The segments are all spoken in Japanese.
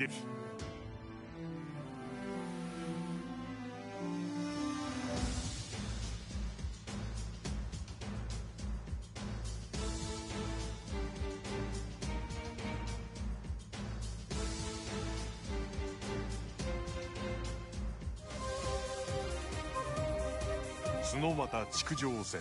で角俣築城戦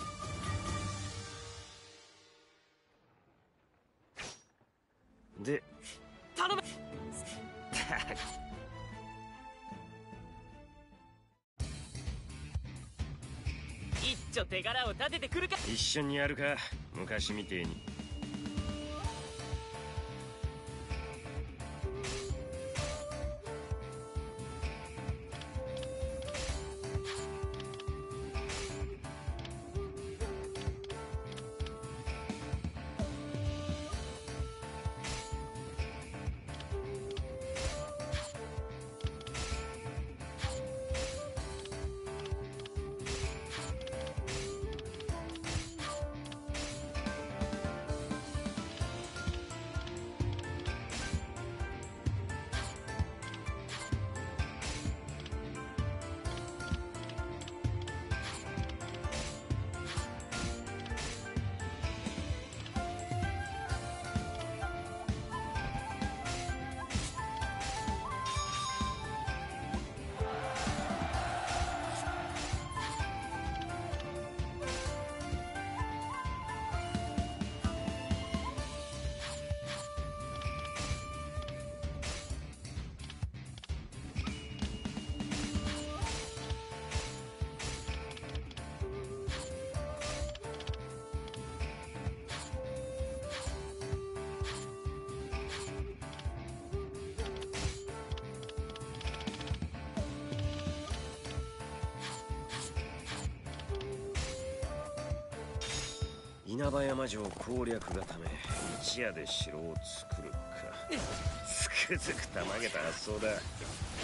緒にやるか。昔みてえに。城攻略がため一夜で城を作るか。つくづくたまげた発想だ。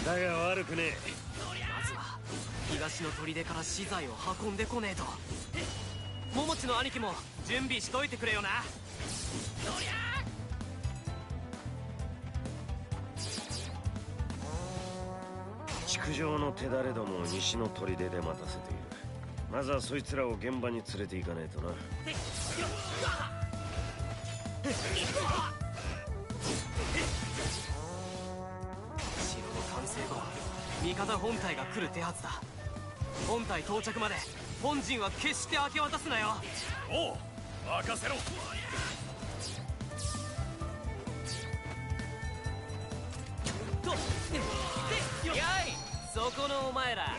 だが悪くねえ。まずは東の砦から資材を運んでこねえと。桃地の兄貴も準備しといてくれよな。築城の手だれどもを西の砦で待たせている。まずはそいつらを現場に連れて行かねえとな完成後味方本体が来る手はずだ。本体到着まで本陣は決して明け渡すなよ。おう任せろ。とやいそこのお前ら。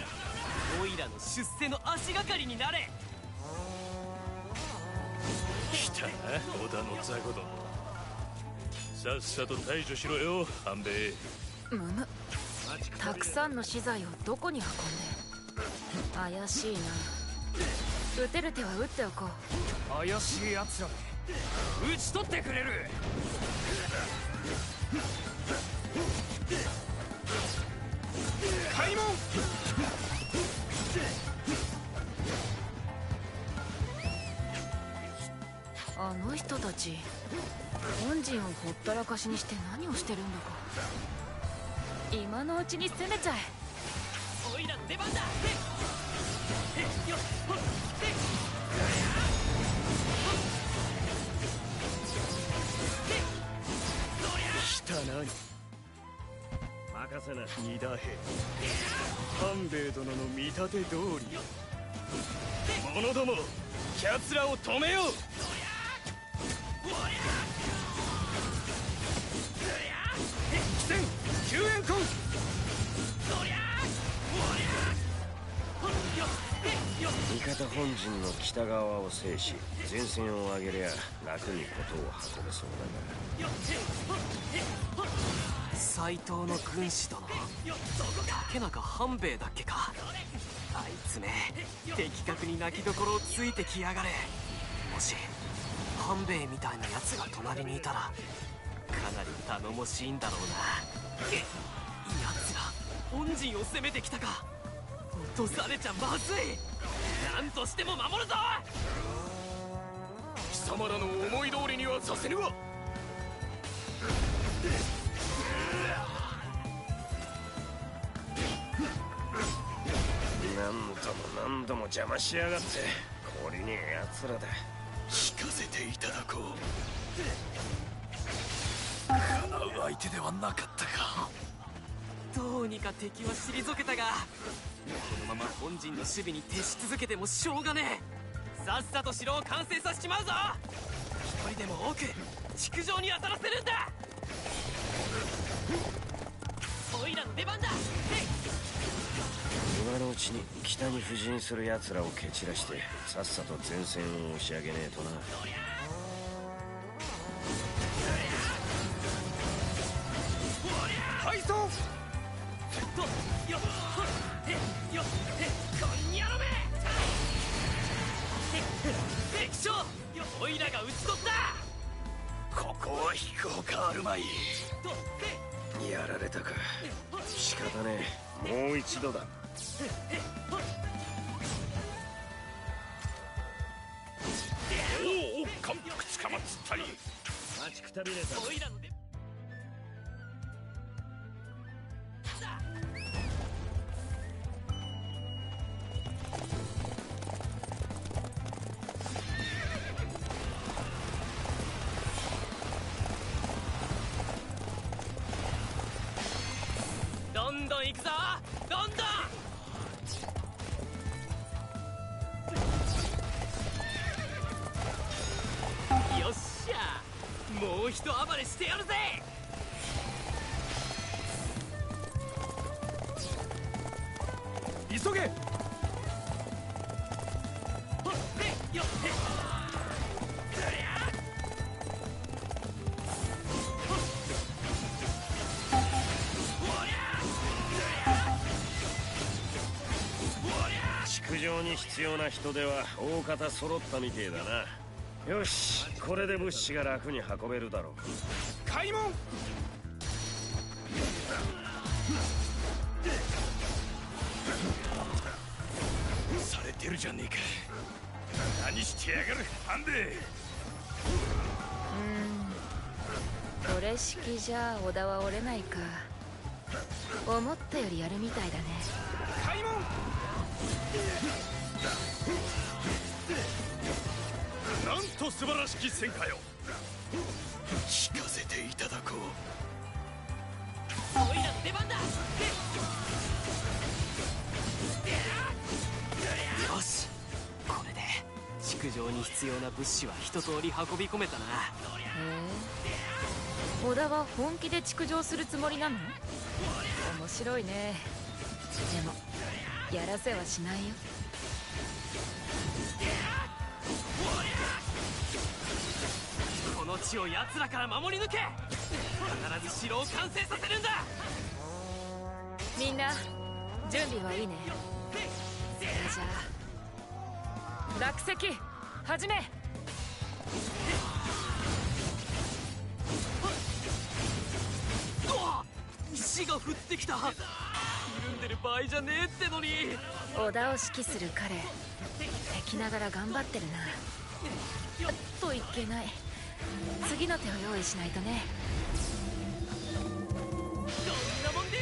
オイラの出世の足がかりになれ。来たな織田の雑魚どもさっさと退場しろよ。半兵衛むむたくさんの資材をどこに運んで怪しいな撃てる手は撃っておこう。怪しい奴ら。め討ち取ってくれる開門の人たち本陣をほったらかしにして何をしてるんだか。今のうちに攻めちゃえ。オイラの出番だ。へっへっよっほっへっ来たな任せな二田兵。半兵衛殿の見立て通り。者ども奴らを止めよう味方本陣の北側を制し前線を上げりゃ楽に事を運べそうだが斎藤の軍師殿竹中半兵衛だっけかあいつめ的確に泣きどころをついてきやがれ。もし半兵衛みたいなやつが隣にいたらかなり頼もしいんだろうな。やつら恩人を攻めてきたか。落とされちゃまずい。何としても守るぞ。貴様らの思い通りにはさせぬわ。何度も何度も邪魔しやがって懲りねえ奴らだ。聞かせていただこう。叶う相手ではなかったか。どうにか敵は退けたがこのまま本陣の守備に徹し続けてもしょうがねえ。さっさと城を完成させちまうぞ。一人でも多く築城に当たらせるんだ。オイラの出番だ。今のうちに北に布陣する奴らを蹴散らしてさっさと前線を押し上げねえとな。配送とよっほっへよっへここは引くほかあるまいやられたか仕方ねえもう一度だおお感服つかまつったり待ちくたびれたおいらの必要な人手は大方揃ったみてえだな。よしこれで物資が楽に運べるだろう。開門！されてるじゃねえか。何してやがるハンデ！これ式じゃ織田は折れないか。思ったよりやるみたいだね。開門なんと素晴らしき戦果よ聞かせていただこう。オイラの出番だ。よし。これで築城に必要な物資は一通り運び込めたな。へえ織田は本気で築城するつもりなの？面白いね。でもやらせはしないよこの地を奴らから守り抜け。必ず城を完成させるんだ。みんな準備はいいね。それじゃあ落石始め。うわ石が降ってきた。緩んでる場合じゃねえってのに。織田を指揮する彼。敵ながら頑張ってるな。といけない。次の手を用意しないとね。どんなもんで。い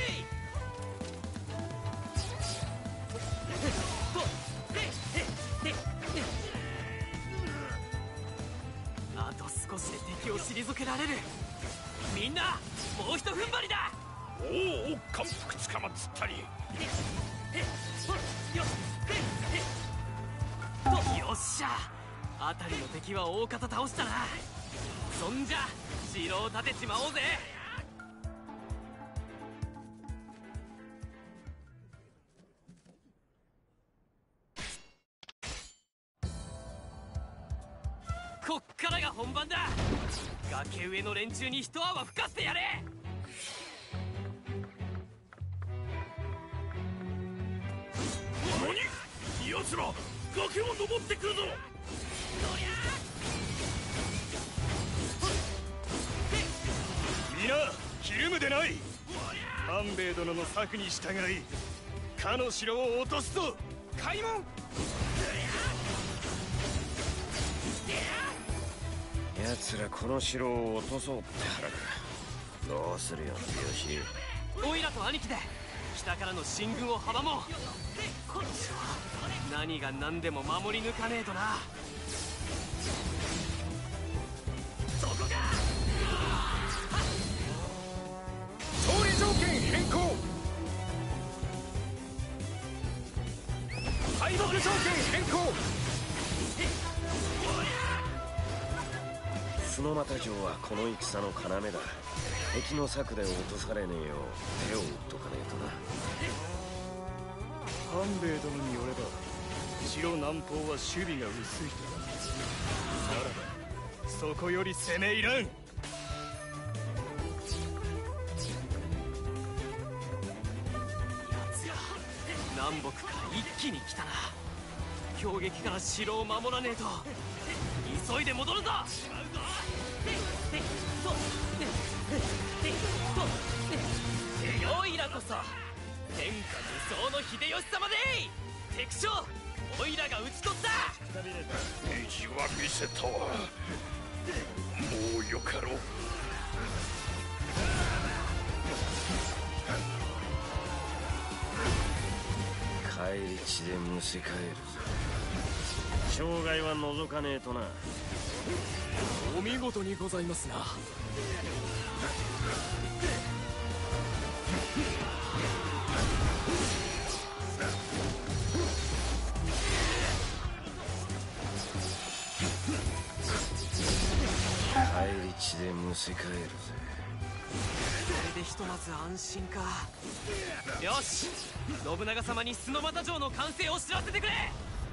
あと少しで敵を退けられる。みんなもうひと踏ん張りだつったりよっしゃ。辺りの敵は大方倒したな。そんじゃ城を建てちまおうぜ。こっからが本番だ。崖上の連中に一泡吹かせてやれ。何奴ら崖を登ってくるぞ。皆ひるむでない。半兵衛殿の策に従いかの城を落とすぞ。開門。奴らこの城を落とそうって腹か。どうするよよし。オイラと兄貴で下からの進軍を阻もう。何が何でも守り抜かねえとな。そこか！勝利条件変更！敗北条件変更！角俣城はこの戦の要だ敵の策で落とされねえよう手を打っとかねえとな。半兵衛殿によれば城南方は守備が薄いとならばそこより攻めいらん。奴が南北から一気に来たな。強撃から城を守らねえと。急いで戻るぞオイラこそ。天下無双の秀吉様でい敵将オイラが討ち取った。意地は見せた。わもうよかろう帰り血でむせ返るぞ生涯は覗かねえとなお見事にございますな。帰り血でむせ返るぜ。これでひとまず安心か。よし信長様に須俣城の完成を知らせてくれ。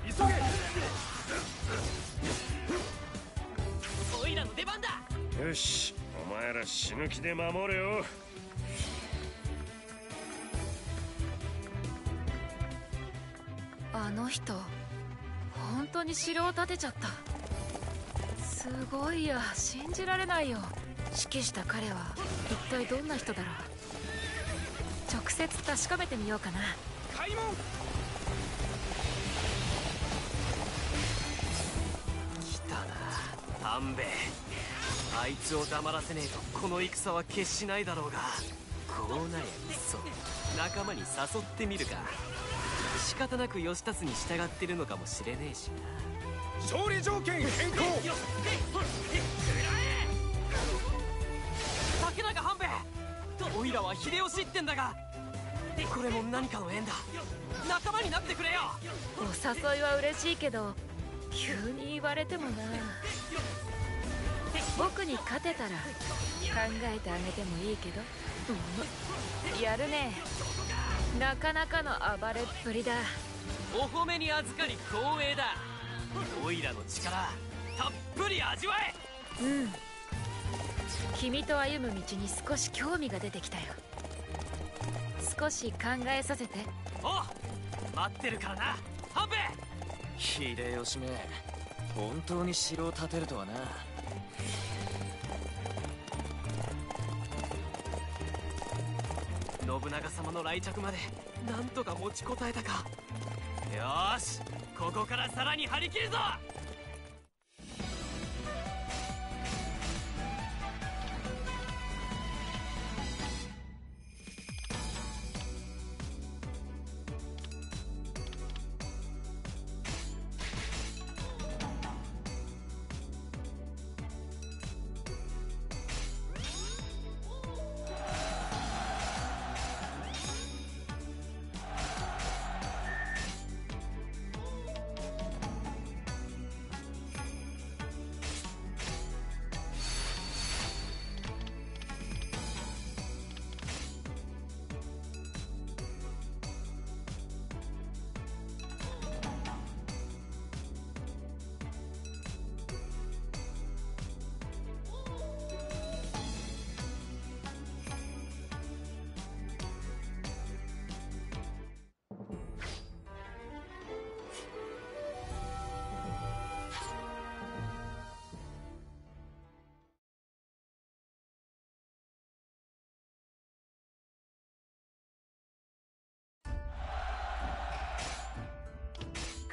急げオイラの出番だ。よしお前ら死ぬ気で守れよ。あの人本当に城を建てちゃった。すごいや信じられないよ。指揮した彼は一体どんな人だろう。直接確かめてみようかな。開門な半兵衛。あいつを黙らせねえとこの戦は決しないだろうが。こうなりゃいっそ仲間に誘ってみるか仕方なく義達に従ってるのかもしれねえしな。勝利条件変更。竹中半兵衛。オイラは秀吉ってんだがこれも何かの縁だ。仲間になってくれよ。お誘いは嬉しいけど急に言われてもな。僕に勝てたら考えてあげてもいいけど、うん、やるね。なかなかの暴れっぷりだ。お褒めに預かり光栄だ。オイラの力たっぷり味わえ。うん。君と歩む道に少し興味が出てきたよ。少し考えさせて。おう待ってるからな。半兵衛秀吉め本当に城を建てるとはな。信長様の来着までなんとか持ちこたえたか。よしここからさらに張り切るぞ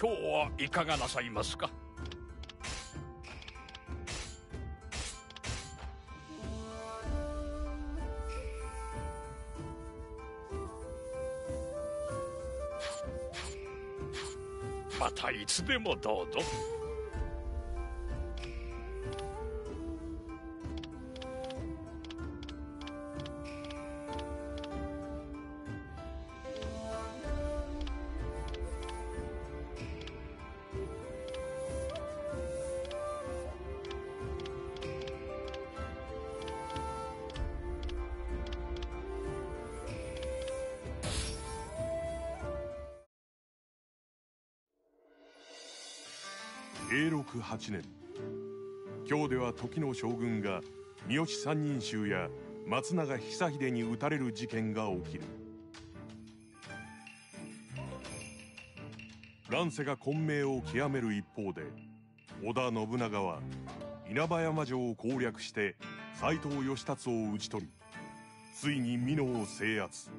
今日はいかがなさいますか？またいつでもどうぞ。永禄8年。京では時の将軍が三好三人衆や松永久秀に撃たれる事件が起きる。乱世が混迷を極める一方で織田信長は稲葉山城を攻略して斎藤義達を討ち取りついに美濃を制圧。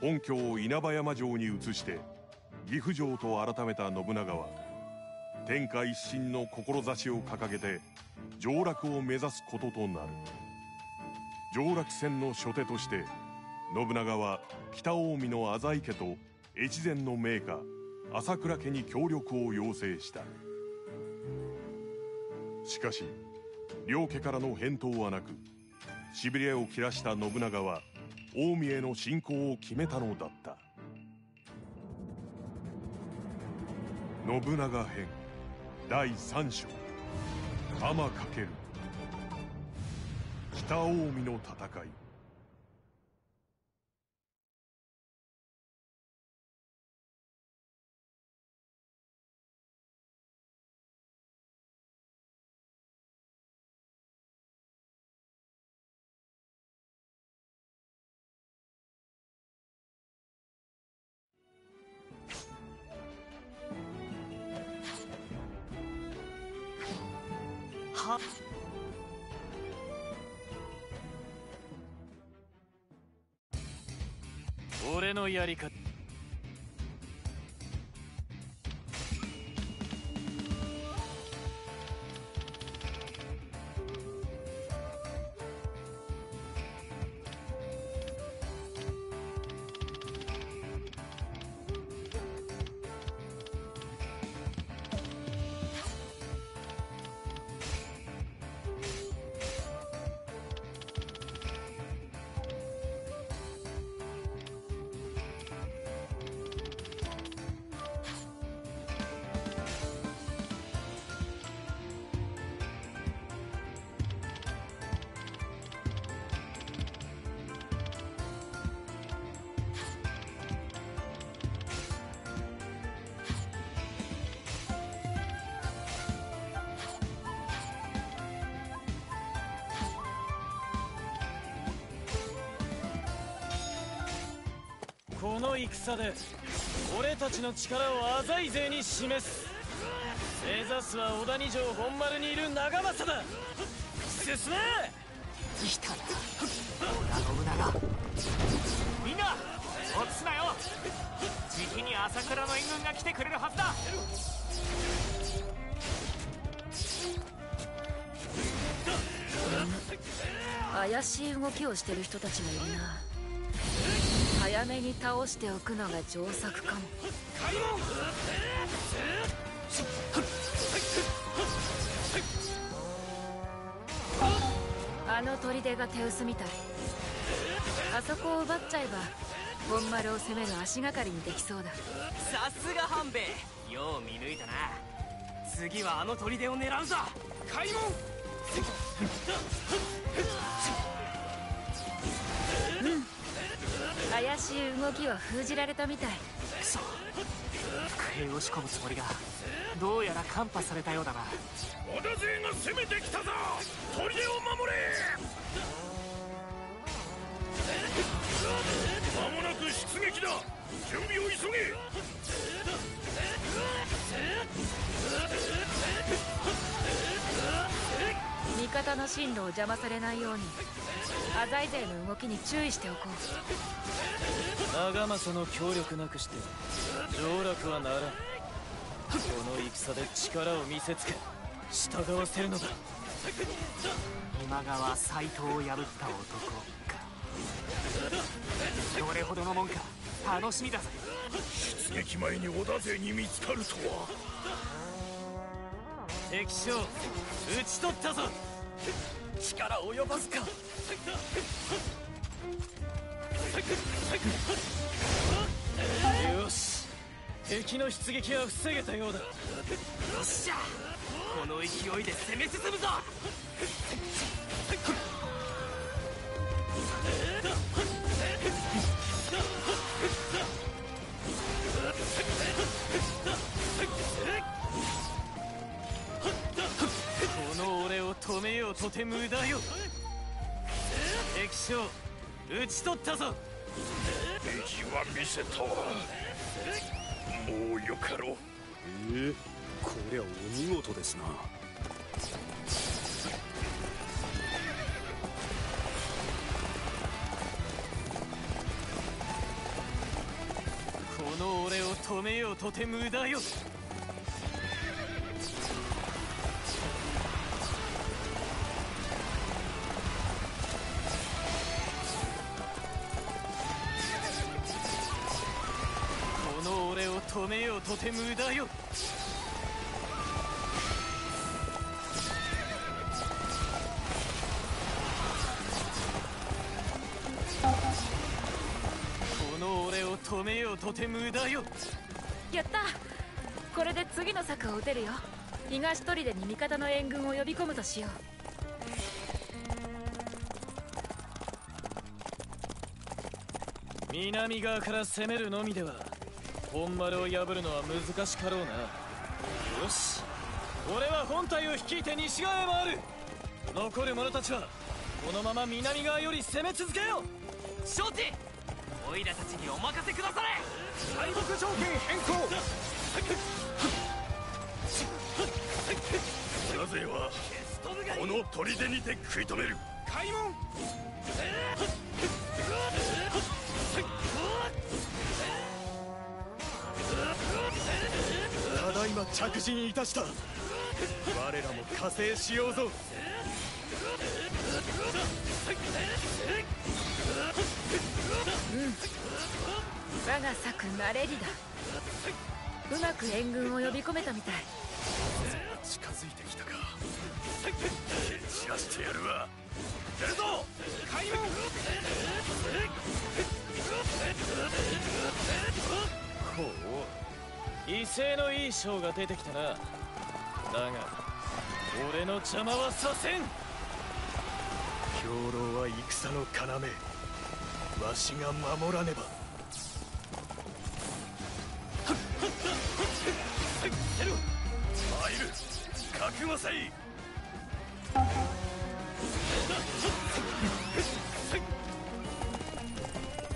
本拠を稲葉山城に移して岐阜城と改めた信長は天下一新の志を掲げて上洛を目指すこととなる。上洛戦の初手として信長は北近江の浅井家と越前の名家朝倉家に協力を要請した。しかし両家からの返答はなくしびれを切らした信長は近江への侵攻を決めたのだった。信長編第3章。鎌かける。北近江の戦い。俺のやこの戦で俺たちの力を浅井勢に示す。目指すは小谷城本丸にいる長政だ。進め！来たな織田信長みんな落ちなよ。じきに朝倉の援軍が来てくれるはずだ。怪しい動きをしてる人たちがいるな早めに倒しておくのが上策かも。あの砦が手薄みたい。あそこを奪っちゃえば本丸を攻める足がかりにできそうだ。さすが半兵衛。よう見抜いたな。次はあの砦を狙うぞ。開門怪しい動きは封じられたみたい。くそ机を押し込むつもりがどうやらカンパされたようだな。織田勢が攻めてきたぞ。砦を守れ。間もなく出撃だ。準備を急げ方の進路を邪魔されないように浅井勢の動きに注意しておこう。長政の協力なくして上洛はならん。この戦で力を見せつけ従わせるのだ。今川斎藤を破った男か。どれほどのもんか楽しみだぜ。出撃前に織田勢に見つかるとは。敵将討ち取ったぞ力及ばずか。よし。敵の出撃は防げたようだ。よっしゃ。この勢いで攻め進むぞ。止めようとて無駄よ。敵将討ち取ったぞ。意地は見せたわ。もうよかろう。ええこりゃお見事ですな。この俺を止めようとて無駄よこの俺を止めようとて無駄よ。この俺を止めようとて無駄よ。やった。これで次の策を撃てるよ。東砦に味方の援軍を呼び込むとしよう。南側から攻めるのみでは本丸を破るのは難しかろうな。よし。俺は本隊を率いて西側へ回る。残る者たちはこのまま南側より攻め続けよう。承知オイラたちにお任せくだされ。敗北条件変更。織田勢はこの砦にて食い止める。開門ただいま着陣いたした。我らも加勢しようぞ。我が策なれりだ。うまく援軍を呼び込めたみたい。近づいてきたか。蹴散らしてやるわ。出るぞ。開門。ほう威勢のいい将が出てきたな。だが俺の邪魔はさせん。兵糧は戦の要。わしが守らねば。参る。覚悟せい。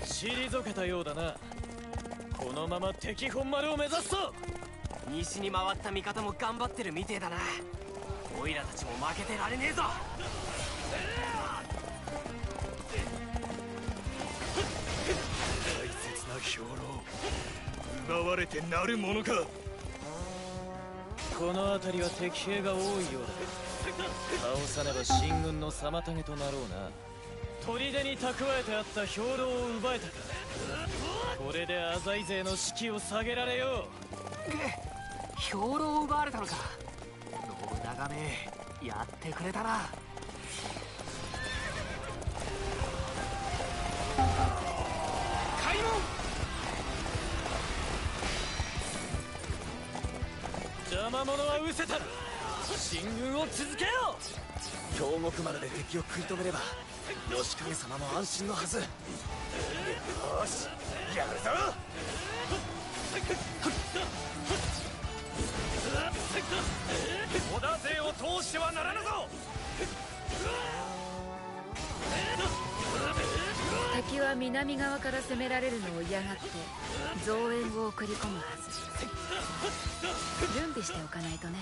退けたようだなこのまま敵本丸を目指すぞ。西に回った味方も頑張ってるみてえだな。オイラたちも負けてられねえぞ。大切な兵糧。奪われてなるものか。この辺りは敵兵が多いようだ。倒さねば進軍の妨げとなろうな砦に蓄えてあった兵糧を奪えたかこれで浅井勢の士気を下げられよ兵糧を奪われたのか。信長めやってくれたな。開門う邪魔者は失せた進軍を続けよ京極丸で敵を食い止めれば義景様も安心のはず。よしやるぞ。織田勢を通してはならぬぞ。敵は南側から攻められるのを嫌がって増援を送り込むはず。準備しておかないとね。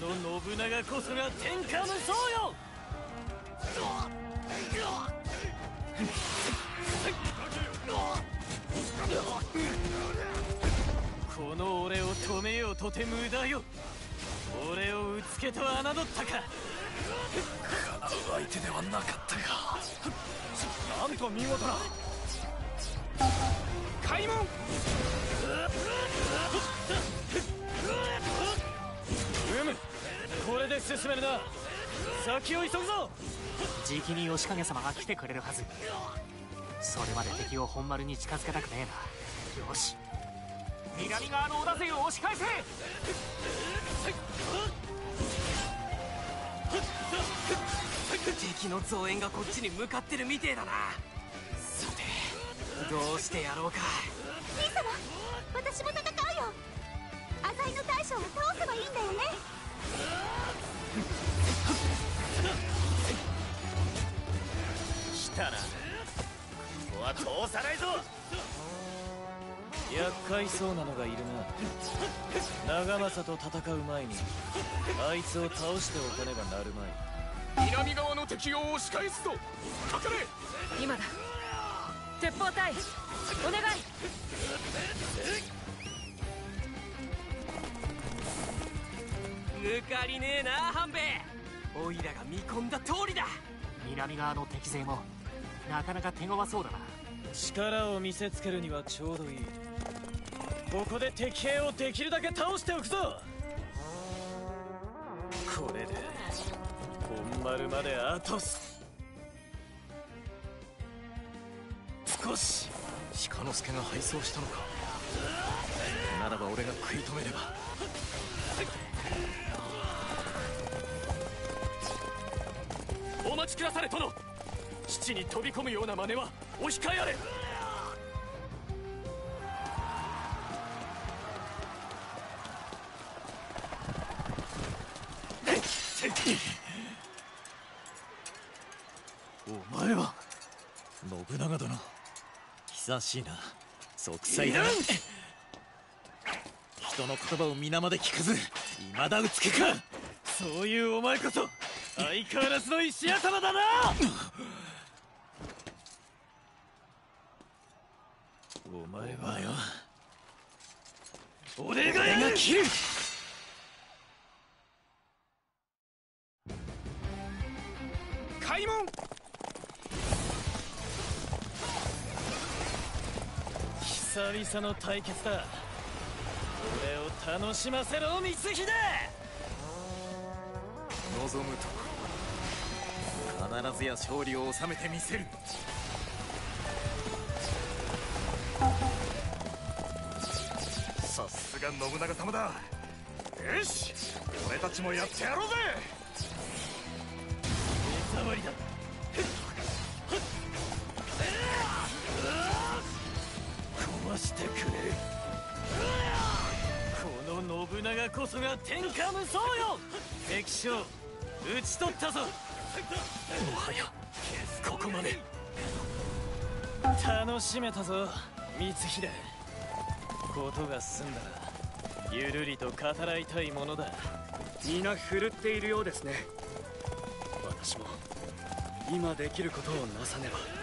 の信長こそが天下無双よ！止めようとて無駄よ！俺をうつけと侮ったか！相手ではなかったか！なんと見事な開門。うむ。これで進めるな。先を急ぐぞ。じきに吉影様が来てくれるはず。それまで敵を本丸に近づけたくねえな。よし。南側の織田勢を押し返せ。敵の増援がこっちに向かってるみてえだな。さてどうしてやろうか。兄様私も戦うよ。浅井の大将を倒せばいいんだよね。来たなここは通さないぞ。厄介そうなのがいるな。長政と戦う前にあいつを倒しておかねばなるまい。南側の敵を押し返すぞ。かかれ。今だ鉄砲隊お願い。抜かりねえな半兵衛。オイラが見込んだ通りだ。南側の敵勢もなかなか手強そうだな。力を見せつけるにはちょうどいい。ここで敵兵をできるだけ倒しておくぞ。これで本丸まであとす少し鹿之助が敗走したのか。ならば俺が食い止めれば。お待ちくだされ殿。父に飛び込むような真似はお控えあれ。お前は信長殿。久しいな。息災だ人の言葉を皆まで聞かず未だうつけか。そういうお前こそ相変わらずの石頭だな。お前はお前は俺がやる切る。久々の対決だ。俺を楽しませろ光秀。望むとこ必ずや勝利を収めてみせる。さすが信長様だ。よし俺たちもやってやろうぜ。目障りだてくれ。るこの信長こそが天下無双よ。敵将討ち取ったぞ。もはやここまで。楽しめたぞ光秀。ことが済んだらゆるりと語らいたいものだ。皆振るっているようですね。私も今できることをなさねば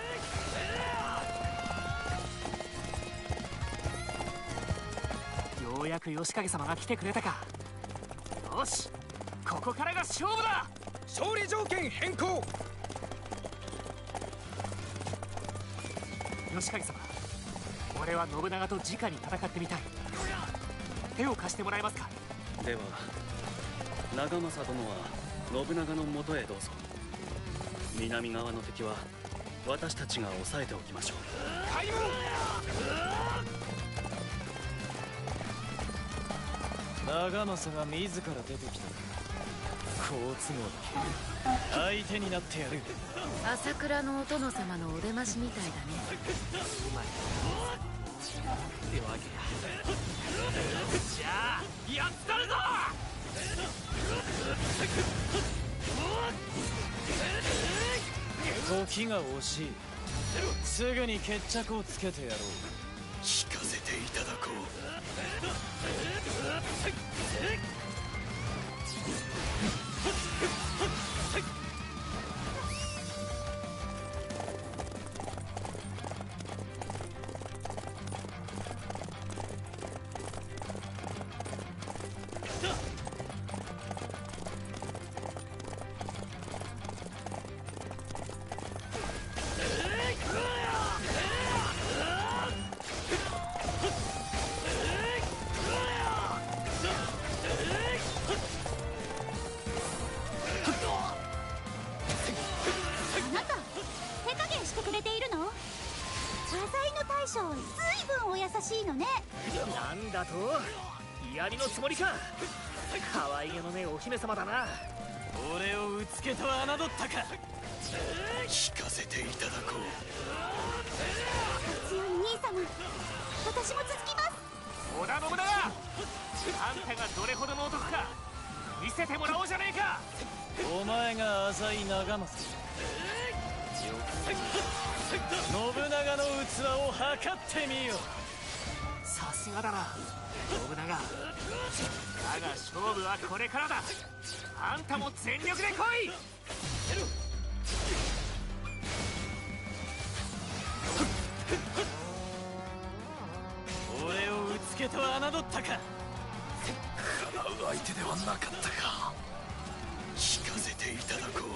うやく吉影様が来てくれたか。よしここからが勝負だ。勝利条件変更。吉影様俺は信長と直に戦ってみたい。手を貸してもらえますか。では長政殿は信長のもとへどうぞ。南側の敵は私たちが抑えておきましょう。開門長政が自ら出てきた。好都合だ。相手になってやる。朝倉のお殿様のお出ましみたいだね。ってわけだ。じゃあやったるぞ！時が惜しい。すぐに決着をつけてやろう。聞かせていただこう可愛げのねえお姫様だな。俺をうつけと侮ったか。聞かせていただこう。強い兄様私も続きます。織田信長あんたがどれほどの男か見せてもらおうじゃねえか。お前が浅井長政。信長の器を測ってみよさすがだな信長だが勝負はこれからだ。あんたも全力で来い。俺をうつけと侮ったか。叶う相手ではなかったか。聞かせていただこう。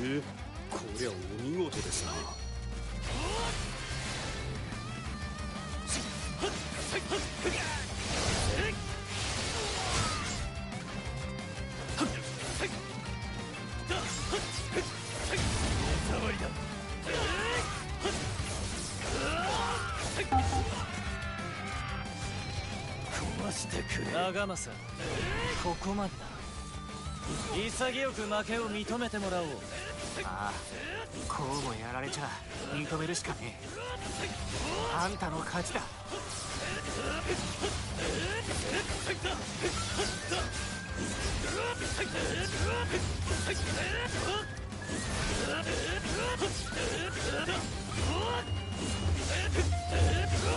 え？こりゃお見事ですな長政ここまでだ。潔く負けを認めてもらおうああこうもやられちゃ認めるしかねえ。あんたの勝ちだ。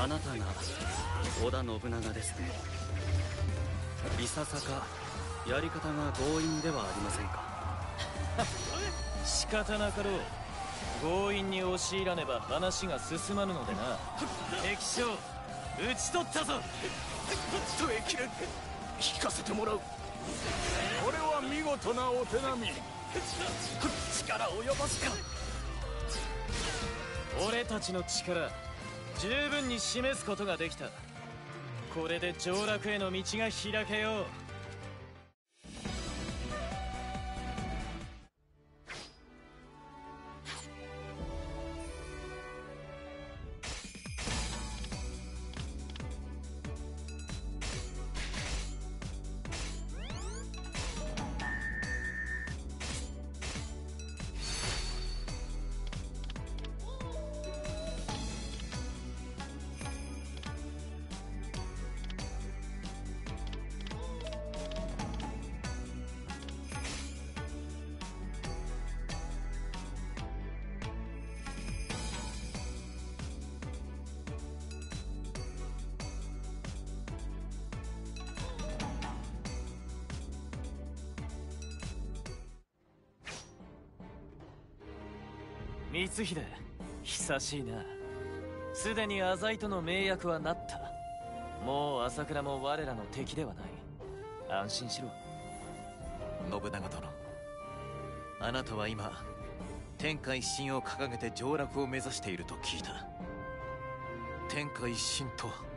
あなたが織田信長ですね。いささかやり方が強引ではありませんか？仕方なかろう。強引に押し入らねば話が進まぬのでな。敵将。討ち取ったぞ。とえきれ聞かせてもらう。これは見事なお手並み。力及ばずか。俺たちの力十分に示すことができた。これで上洛への道が開けよう光秀久しいな。すでに浅井との盟約はなった。もう朝倉も我らの敵ではない。安心しろ。信長殿。あなたは今天下一神を掲げて上洛を目指していると聞いた。天下一神とは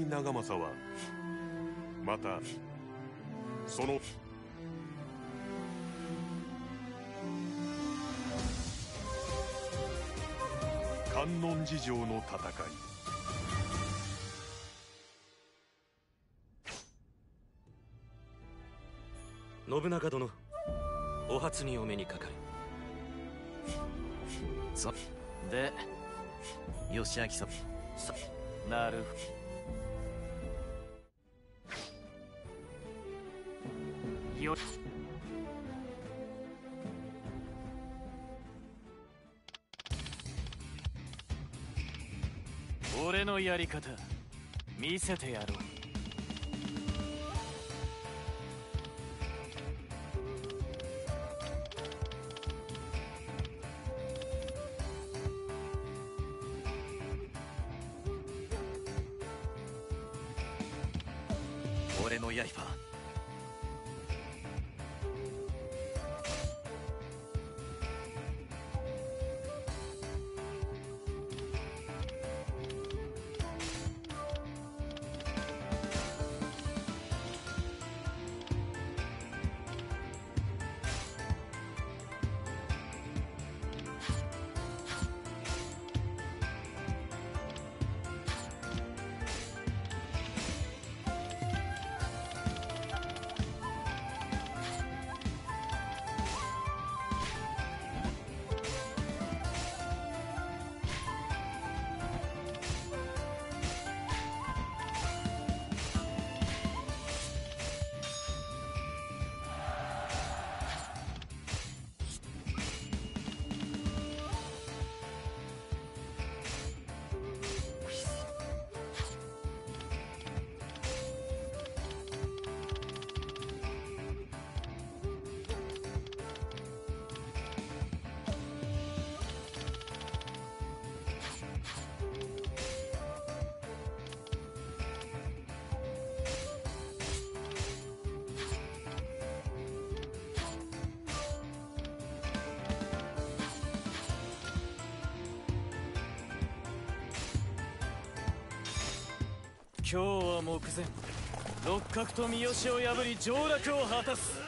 井長政はまたその観音寺城の戦い。信長殿お初にお目にかかるそで義明様。さなるほど。よ。俺のやり方見せてやろう。今日は目前六角と三好を破り上洛を果たす。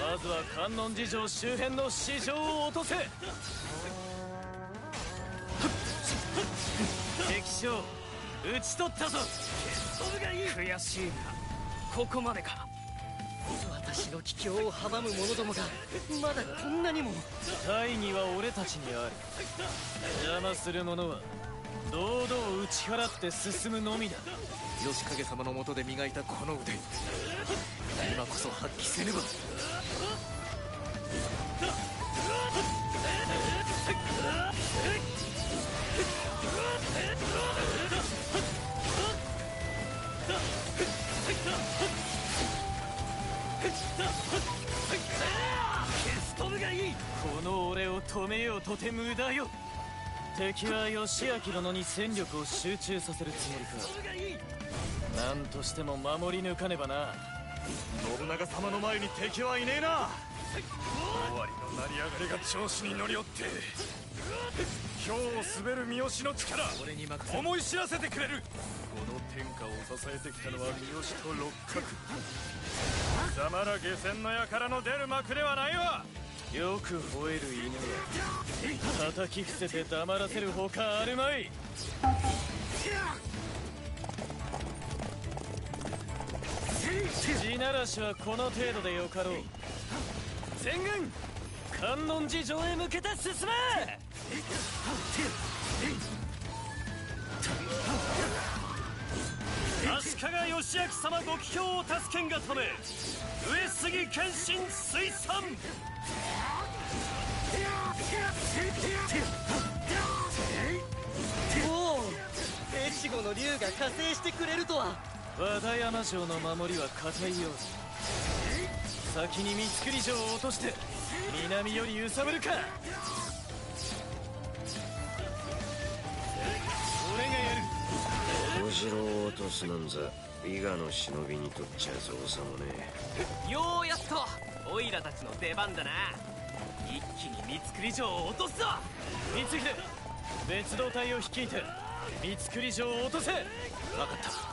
まずは観音寺城周辺の市場を落とせ。敵将討ち取ったぞ。悔しいがここまでか。私の帰郷を阻む者どもがまだこんなにも。大義は俺たちにある。邪魔する者は堂々打ち払って進むのみだ義景様の下で磨いたこの腕今こそ発揮せねば。この俺を止めようとて無駄よ。敵は義明殿に戦力を集中させるつもりか。何としても守り抜かねばな。信長様の前に敵はいねえな。尾張の成り上がりが調子に乗りおって今日を滑る三好の力思い知らせてくれる。この天下を支えてきたのは三好と六角。貴様ら下船の矢からの出る幕ではないわ。よく吠える犬は叩き伏せて黙らせるほかあるまい地ならしはこの程度でよかろう。全軍観音寺城へ向けて進め！足利義明様ご帰郷を助けんがため上杉謙信推参！おお越後の竜が加勢してくれるとは。和田山城の守りは固いようだ。先に三造城を落として南より揺さぶるか。俺がやる。小次郎を落とすなんざ伊賀の忍びにとっちゃ造作もねようやっとオイラたちの出番だな。一気に三造城を落とすぞ。光秀別動隊を率いて三造城を落とせ。分かった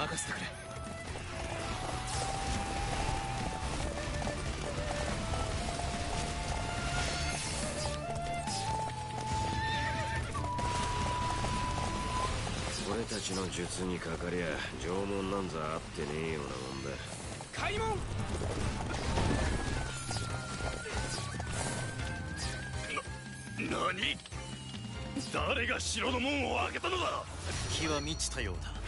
任せてくれ。俺たちの術にかかりゃ縄文なんざあってねえようなもんだ。開門！何誰が城の門を開けたのだ？気は満ちたようだ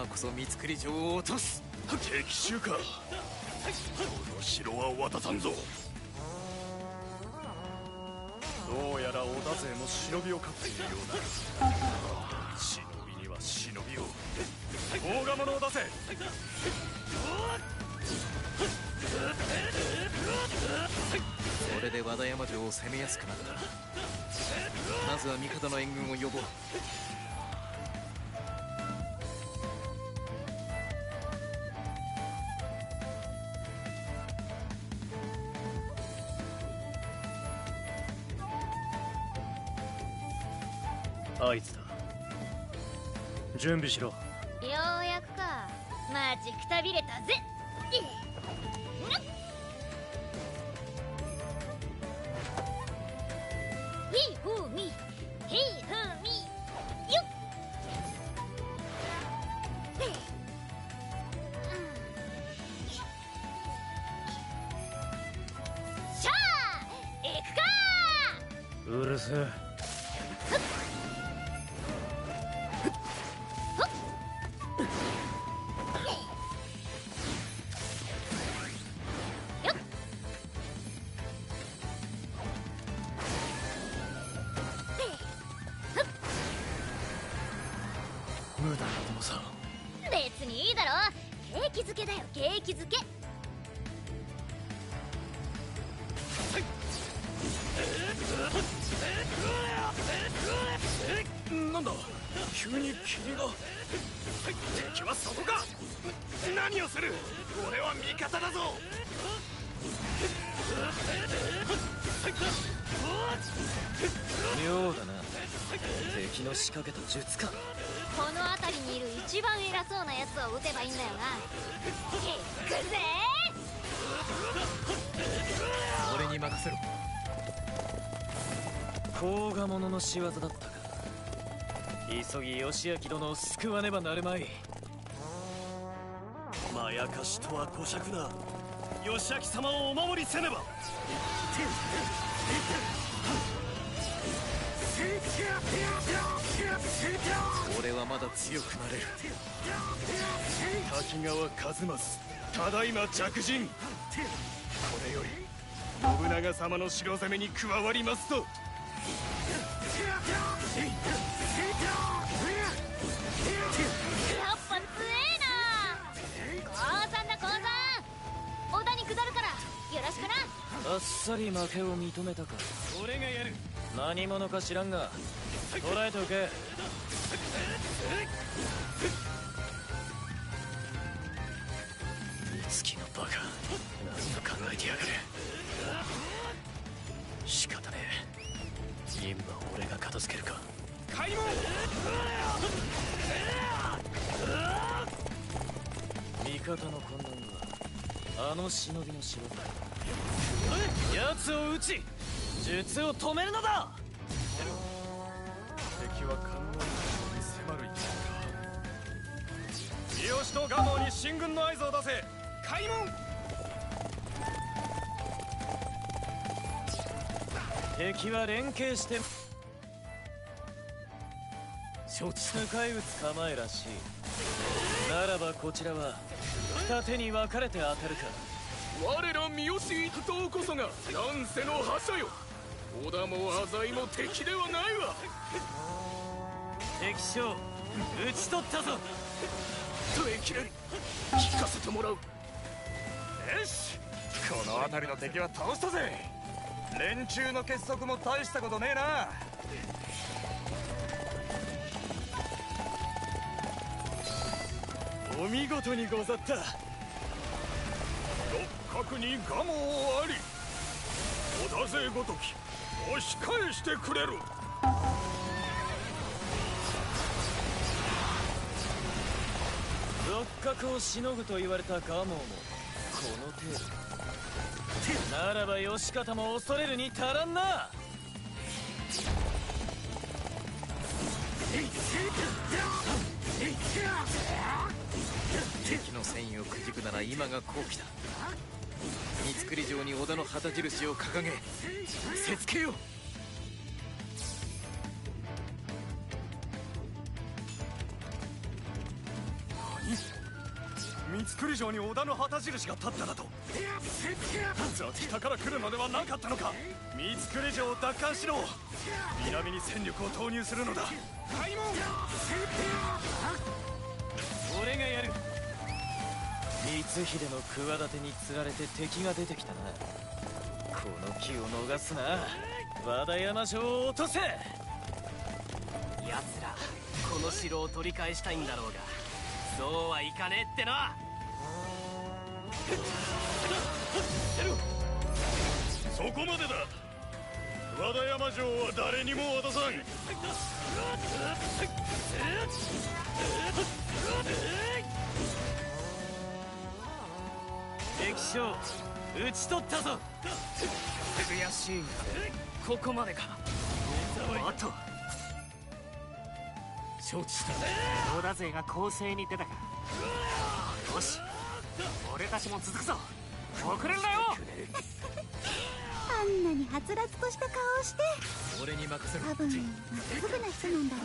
今こそ三造城を落とす。敵襲か。この城は渡さんぞ。どうやら織田勢も忍びを飼っているようだ。忍びには忍びを。大賀者を出せこれで和田山城を攻めやすくなった。まずは味方の援軍を呼ぼう準備しろ。甲賀者の仕業だったか。急ぎ義明殿を救わねばなるまい。まやかしとは小尺だ。義明様をお守りせねば。俺はまだ強くなれる。滝川一正ただいま着陣。これより信長様の城攻めに加わりますと。やっぱ強えな。降参だ降参織田に下るから。よろしくな。あっさり負けを認めたか。俺がやる。何者か知らんが。捕らえておけ俺が片付けるか。開門味方の混乱はあの忍びの城だ。奴を撃ち術を止めるのだ。敵は観音に迫る勢いか三好と蒲生に進軍の合図を出せ。開門。敵は連携して承知迎え撃つ構えらしい。ならばこちらは二手に分かれて当たるか。我ら三好一党こそが乱世の覇者よ。織田も浅井も敵ではないわ。敵将討ち取ったぞ。耐えきれる。聞かせてもらう。よし。この辺りの敵は倒したぜ。連中の結束も大したことねえな。お見事にござった。六角に蒲生あり。織田勢ごとき押し返してくれる。六角をしのぐと言われた蒲生もこの程度。ならば義方も恐れるに足らんな敵の戦意をくじくなら今が好機だ。三造城に織田の旗印を掲げせつけよう。三造城に織田の旗印が立っただと。じゃあ北から来るのではなかったのか。三造城を奪還しろ。南に戦力を投入するのだ。開門俺がやる。光秀の企てに釣られて敵が出てきたな。この機を逃すな。和田山城を落とせ。奴らこの城を取り返したいんだろうが。そうはいかねえってな そこまでだ和田山城は誰にも渡さん敵将討ち取ったぞ。悔しい。がここまでか。あと承知した織田勢が攻勢に出たか。よし俺たちも続くぞ。遅れるなよあんなにはつらつとした顔をして俺に任せろ多分まっすぐな人なんだろ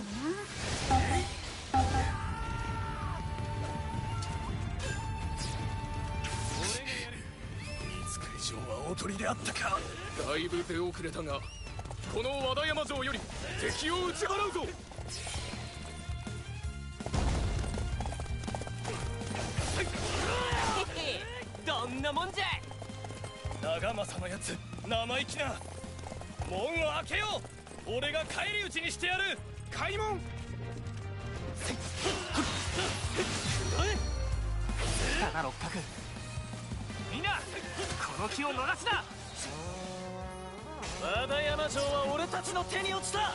三城はおとりであったかだいぶ出遅れたがこの和田山城より敵を打ち払うぞ。どんなもんじゃ。長政のやつ生意気な。門を開けよ。う俺が返り討ちにしてやる。開門。だな六角。みんなこの気を逃すな。和田山城は俺たちの手に落ちた。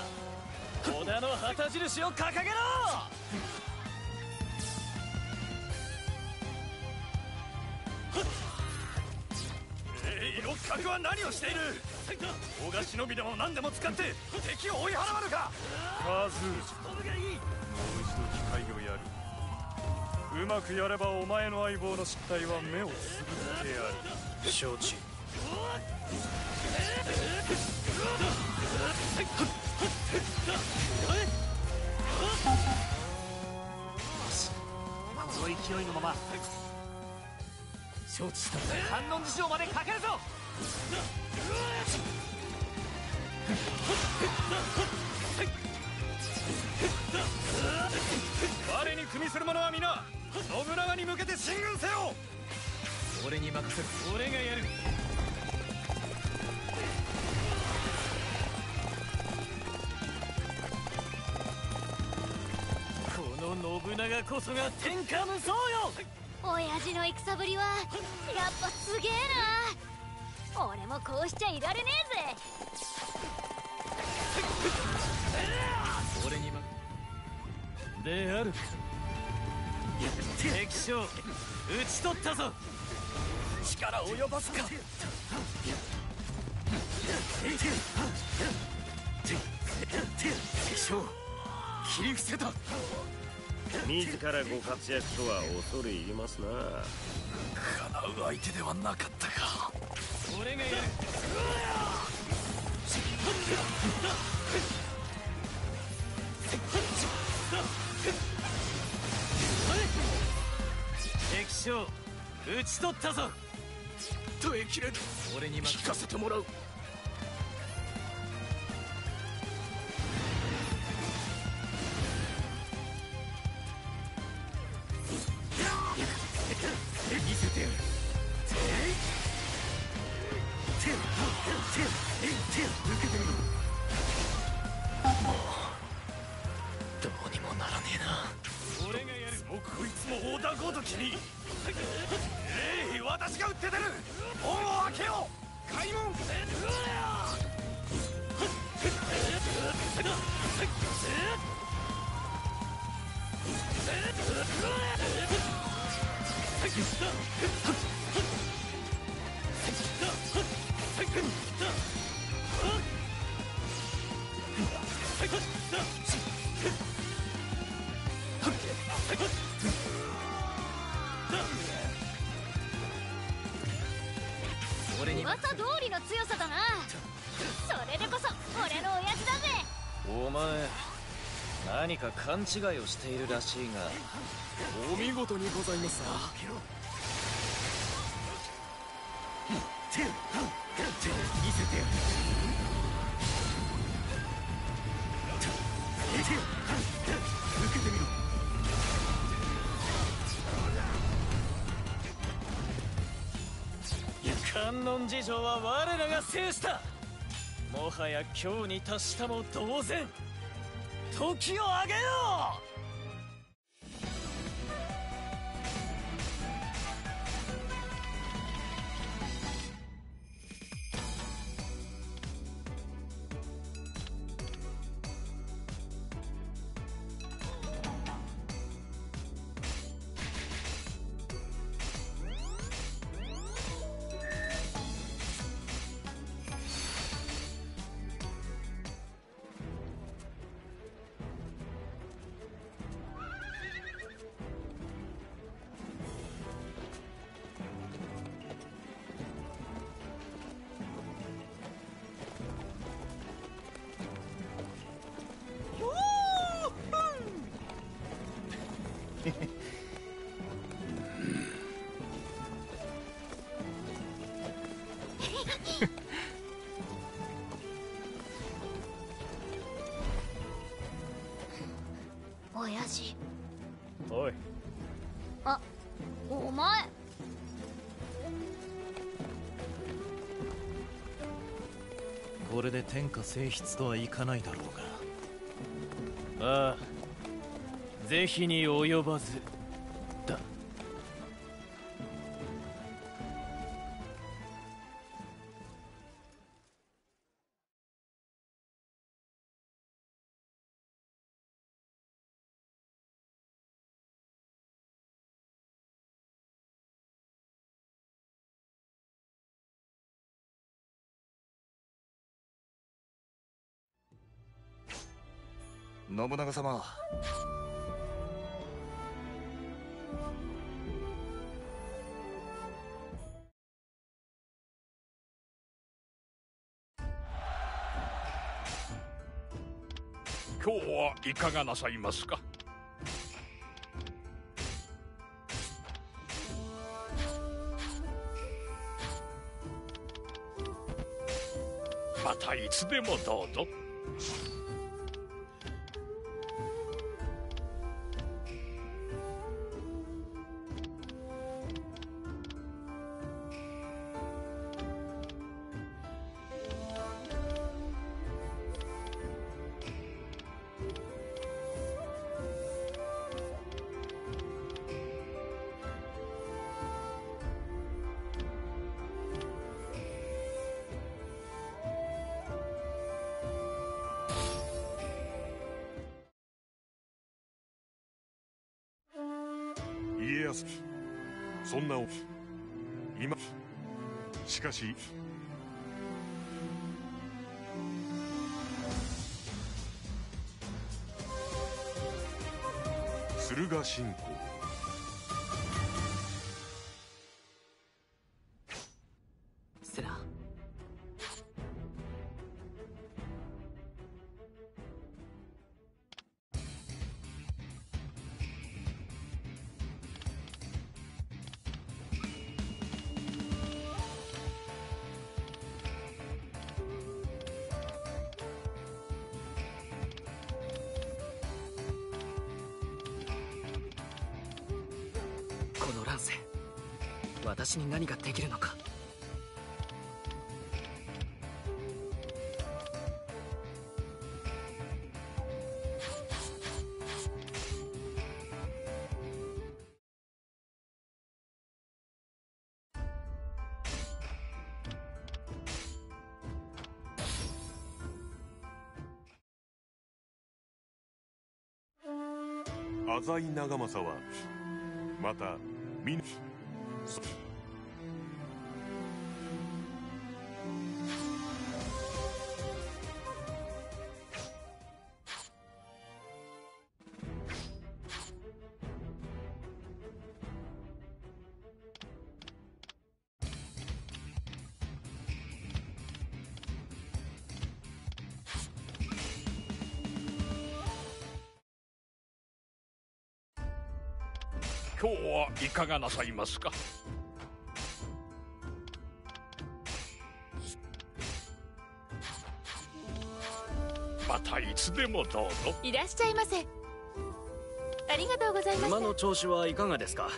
織田の旗印を掲げろえい六角は何をしている？大が忍びでも何でも使って敵を追い払わぬか？まずもう一度機会をやる。うまくやればお前の相棒の失態は目をつぶってやる。承知。この勢いのまま。承知した。観音寺城までかけるぞ我に組みする者は皆信長に向けて進軍せよ。俺に任せろ。俺がやる。この信長こそが天下無双よ。親父の戦ぶりはやっぱすげえな俺もこうしちゃいられねえぜ。俺に任である。か敵将討ち取ったぞ。力及ばすか。敵将切り伏せた。自らご活躍とは恐れ入りますな。叶う相手ではなかったか。俺がやる。敵将討ち取ったぞ。耐えきれぬ俺に任聞かせてもらう勘違いをしているらしいが。お見事にございますな。見せてやる受けてみろ観音寺城は我らが制した。もはや今日に達したも同然時をあげよう天下征筆とはいかないだろうが。ああ是非に及ばず。信長様。今日はいかがなさいますか？またいつでもどうぞ。駿河何ができるのか？浅井長政はまたみん今日はいかがなさいますか？またいつでもどうぞ。いらっしゃいませ。ありがとうございました。馬の調子はいかがですか？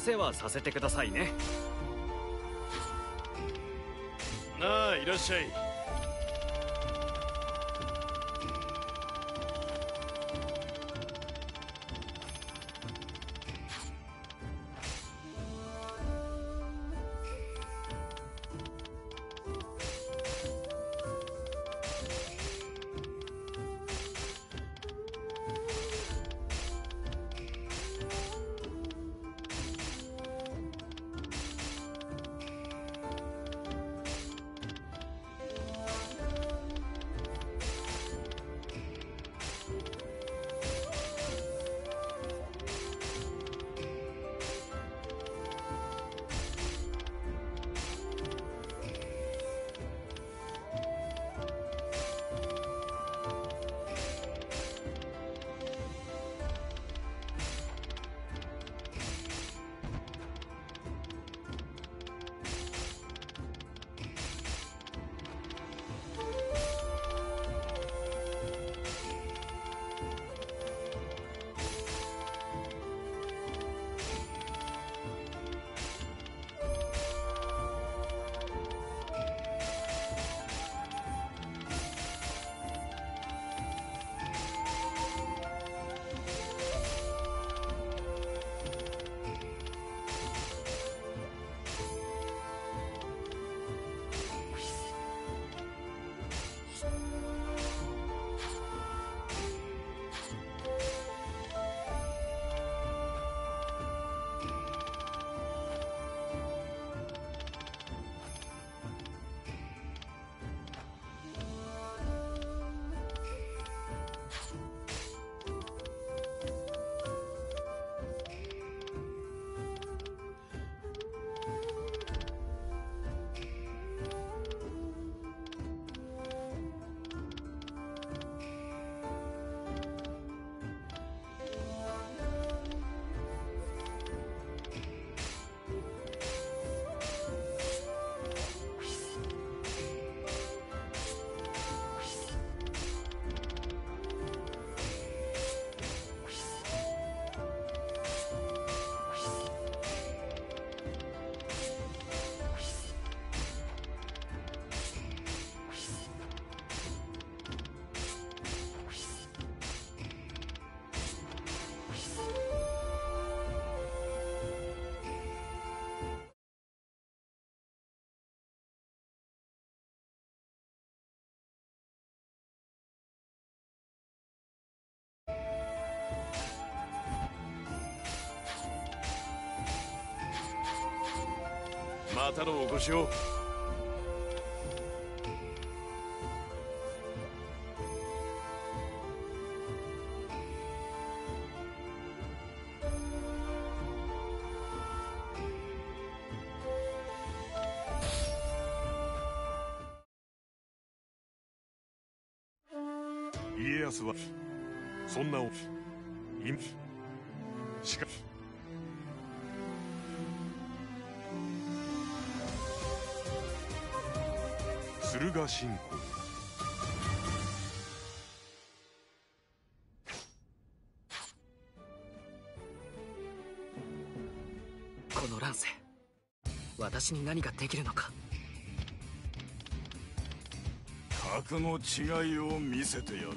世話させてくださいね。ああいらっしゃい。またのお越しを駿河信仰この乱世私に何ができるのか。格の違いを見せてやるわ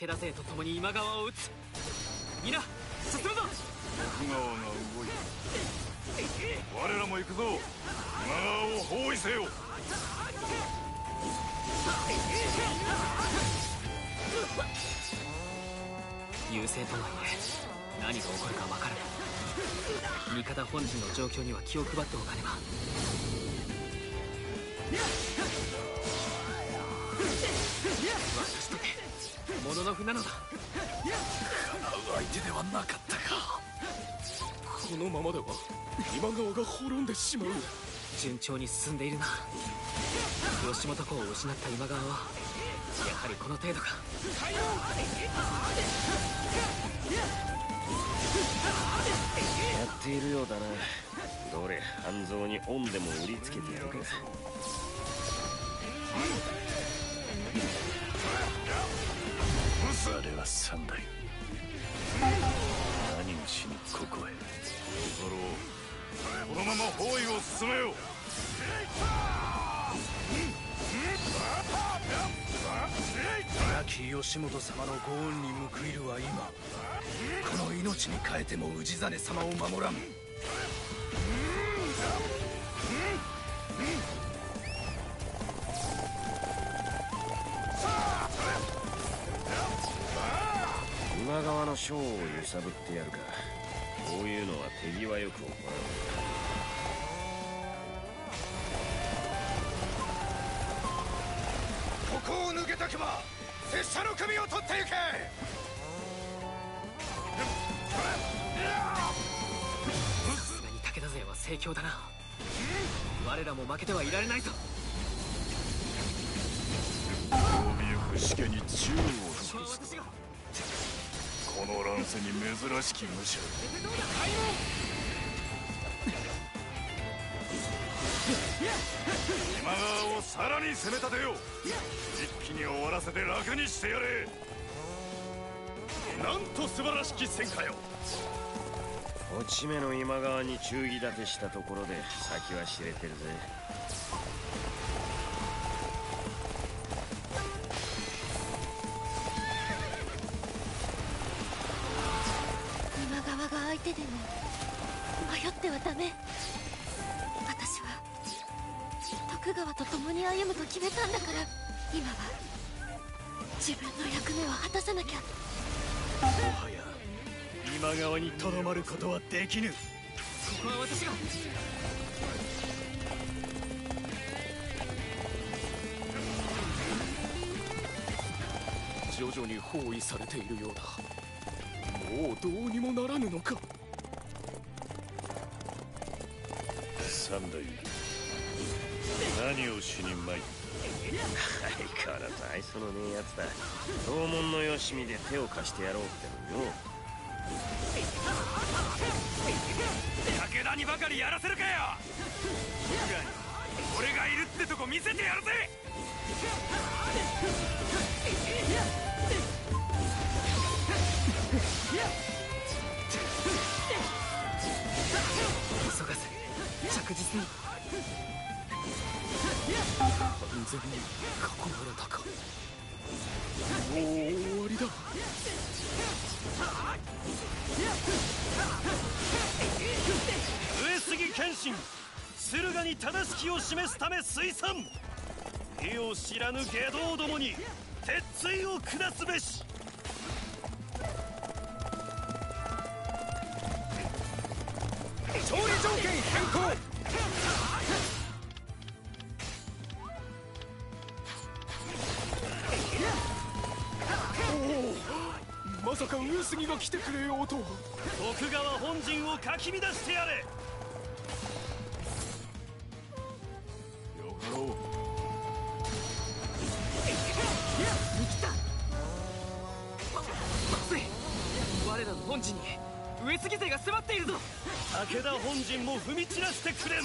武田勢と共に今川を討つ。皆進むぞ。徳川が動いた我らも行くぞ。今川を包囲せよ。優勢とはいえ何が起こるか分からない。味方本陣の状況には気を配っておかねば。私とてもののふなのだ。相手ではなかったか。このままでは今川が滅んでしまう。順調に進んでいるな。吉本公を失った今川はやはりこの程度か。やっているようだな。どれ半蔵に恩でも売りつけてやるかあれは三代何をしにここへ。このまま包囲を進めよ亡き吉本様のご恩に報いるは今。この命に代えても氏真様を守らん将を揺さぶってやるか。こういうのは手際よく行う。ここを抜けたくば拙者の首を取ってゆけ。さすがに武田勢は盛況だな。我らも負けてはいられないぞ興味よく死家に中央を尽く。すこの乱世に珍しき武者。今川をさらに攻め立てよう。一気に終わらせて楽にしてやれ。なんと素晴らしき戦果よ。落ち目の今川に忠義立てしたところで先は知れてるぜ。てはダメ私は徳川と共に歩むと決めたんだから今は自分の役目を果たさなきゃ。もはや今川にとどまることはできぬ。ここは私が。徐々に包囲されているようだ。もうどうにもならぬのか三代何をしに参った相変わらず愛想のねえやつだ同門のよしみで手を貸してやろうってのよ武田にばかりやらせるかよ俺がい。るってとこ見せてやるぜず着実に。完全に囲まれたか。もう終わりだ。上杉謙信駿河に正しきを示すため推参意を知らぬ下道どもに鉄槌を下すべし。勝利条件変更まさか上杉が来てくれようと。徳川本陣をかき乱してやれ。よかろう。まずい。我らの本陣に。上杉勢が迫っているぞ。武田本陣も踏み散らしてくれん。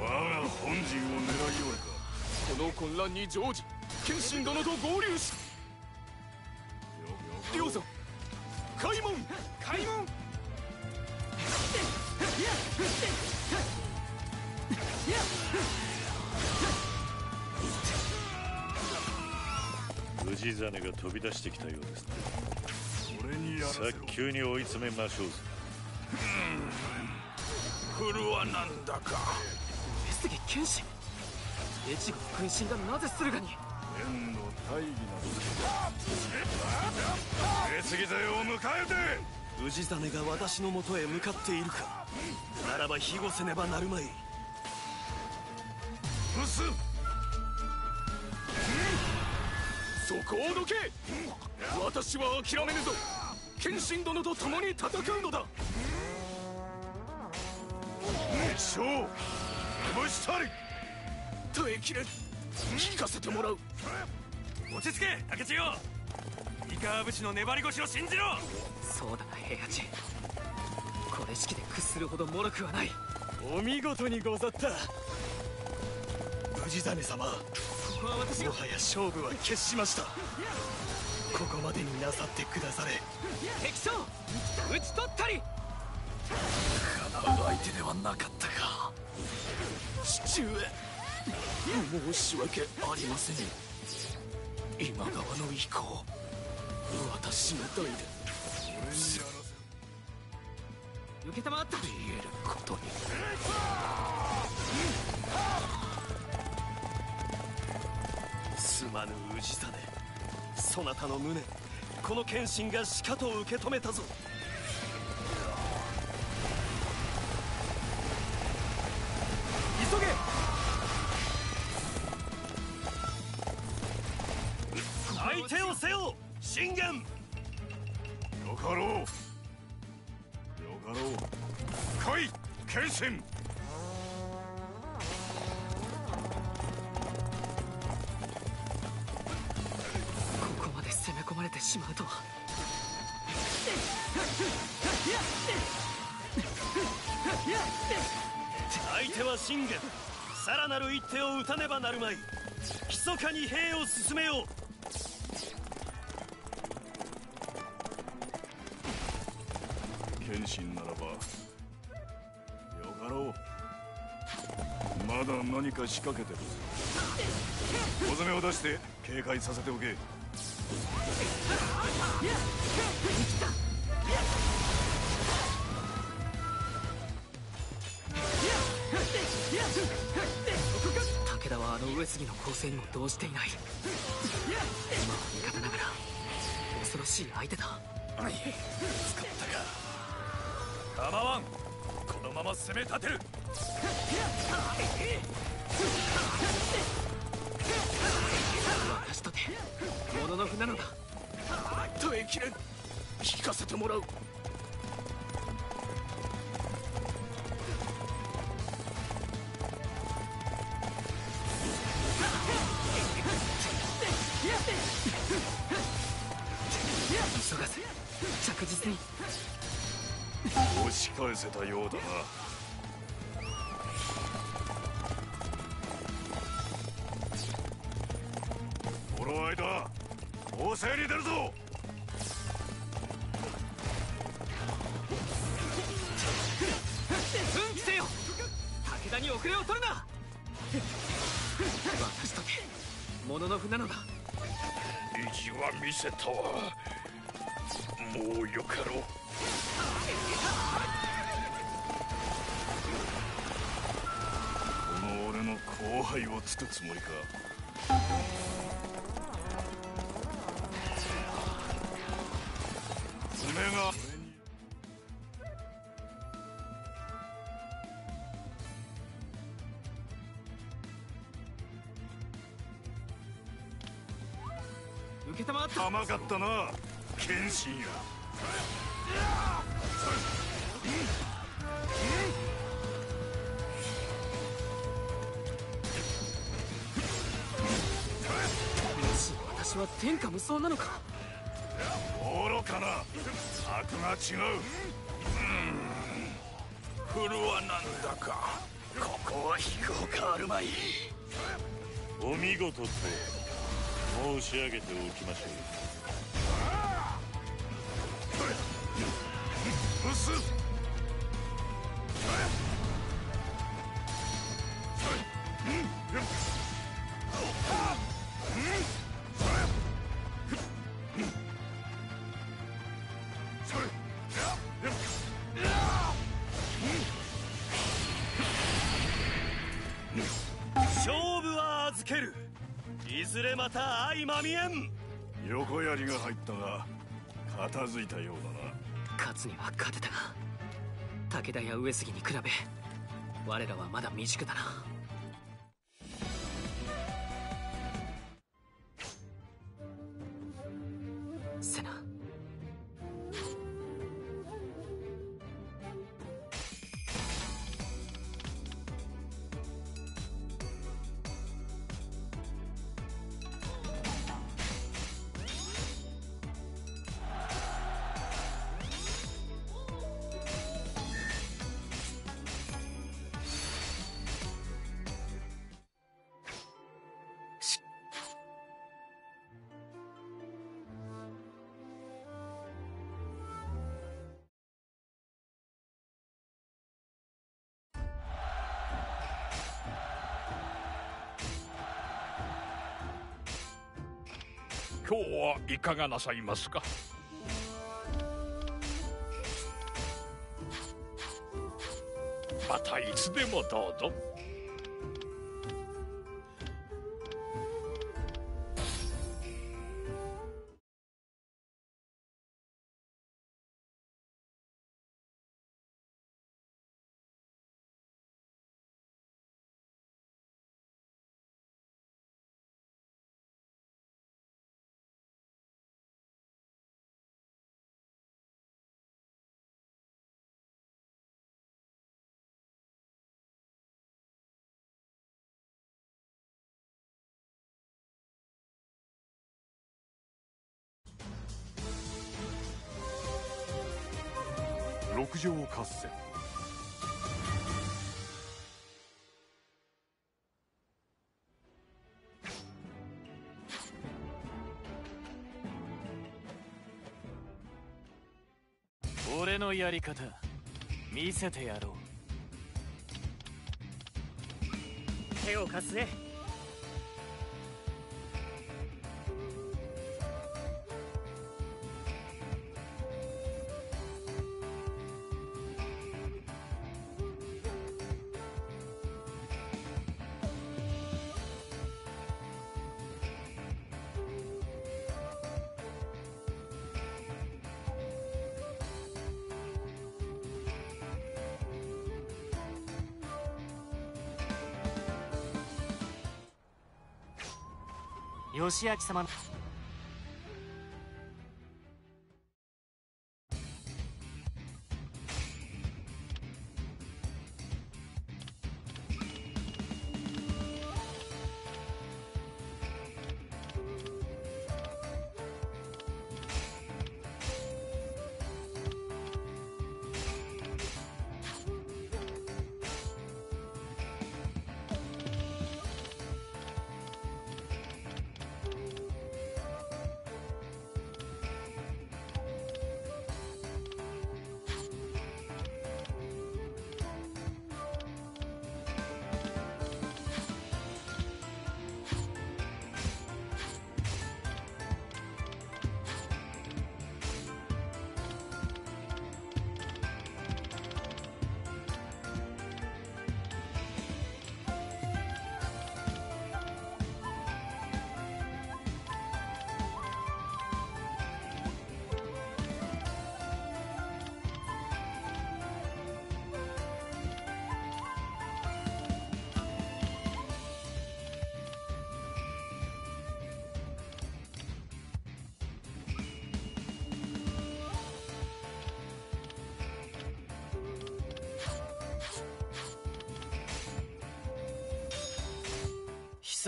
我が本陣を狙いよるか。この混乱に常時謙信殿と合流し。両者開門。開門氏真が飛び出してきたようですね。早急に追い詰めましょうぞ来るはなんだか。上杉謙信。越後軍神がなぜ駿河に？縁の大義な上杉勢を迎えて。氏真が私のもとへ向かっているか。ならば庇護せねばなるまいそこをどけ。私は諦めぬぞ。謙信殿と共に戦うのだ。一生ぶしたり。耐えきれん聞かせてもらう。落ち着け竹千代。三河武士の粘り腰を信じろ。そうだな平八。これ式で屈するほど脆くはない。お見事にござった。氏真様ここは私がもはや勝負は決しました。ここまでになさってくだされ。敵将討ち取ったり。相手ではなかったか。父上申し訳ありません。今川の意向私の代で。受けたまった。言えることにすまぬ氏真。そなたの無念この謙信がしかと受け止めたぞ。急げ！相手をせよ！信玄！よかろう。よかろう。来い謙信てしまうとは。相手は信玄さらなる一手を打たねばなるまい。密かに兵を進めよう。謙信ならばよかろう。まだ何か仕掛けてる。小攻めを出して警戒させておけ。武田はあの上杉の攻勢にも動じていない。今は味方ながら恐ろしい相手だ。使ったか。構わん。このまま攻め立てる。なのだ。耐えきれん聞かせてもらう。急がず着実に。押し返せたようだな。勢に出るぞ。奮起せよ。武田に遅れを取るな。私とてもののふなのだ。意地は見せたわ。もうよかろう。この俺の後輩をつくつもりか？な謙信や。私は天下無双なのか？愚かな悪が違う。フルはなんだかここは引くほかあるまい。お見事と申し上げておきましょううたようだな。勝つには勝てたが武田や上杉に比べ我らはまだ未熟だな。今日はいかがなさいますか？またいつでもどうぞ。上合戦。俺のやり方見せてやろう。手を貸すね。義明様の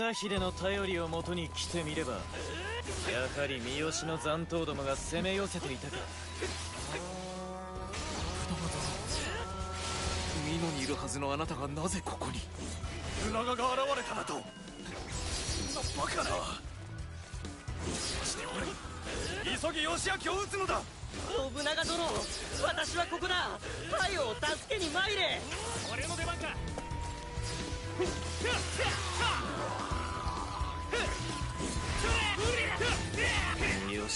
久秀の頼りをもとに来てみればやはり三好の残党どもが攻め寄せていたか。美濃にいるはずのあなたがなぜここに？信長が現れただと。そんなバカなそして俺急ぎ義明を撃つのだ。信長殿私はここだ。太陽を助けに参れ。俺の出番か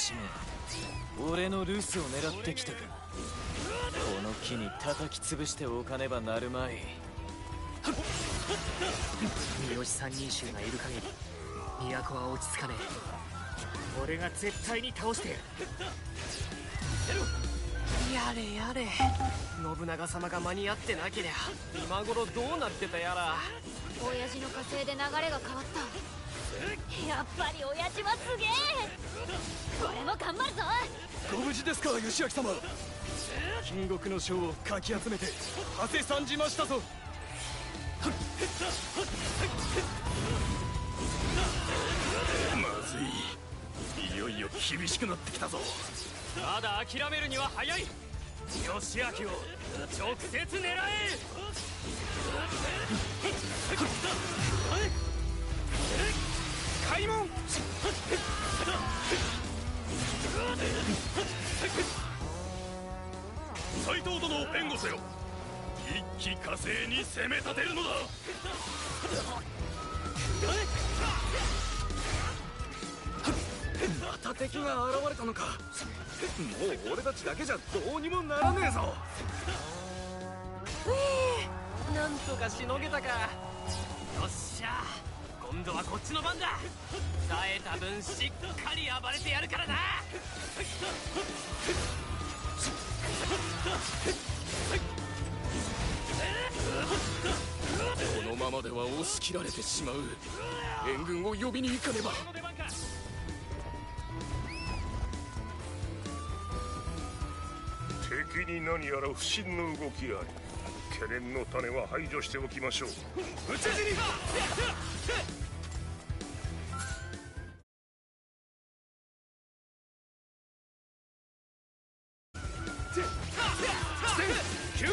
しめ俺の留守を狙ってきたか。この木に叩き潰しておかねばなるまい。三好三人衆がいる限り都は落ち着かねえ。俺が絶対に倒してやる。やれやれ。信長様が間に合ってなけりゃ今頃どうなってたやら。親父の火星で流れが変わったやっぱり親父はすげえ。これも頑張るぞ。ご無事ですか義明様。金国の将をかき集めて馳せ参じましたぞ。まずい。いよいよ厳しくなってきたぞ。まだ諦めるには早い。義明を直接狙え開門斎藤殿を援護せよ。一気火星に攻め立てるのだ。また敵が現れたのか。もう俺たちだけじゃどうにもならねえぞ。なんとかしのげたか。よっしゃ今度はこっちの番だ。耐えた分しっかり暴れてやるからな。このままでは押し切られてしまう。援軍を呼びに行かねば。敵に何やら不審の動きあり懸念の種は排除しておきましょう。討ち死に救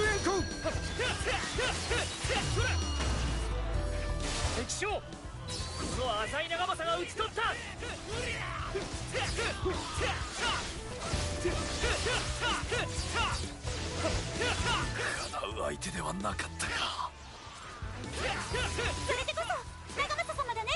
う相手ではなかったか。それでこそ長政様だね。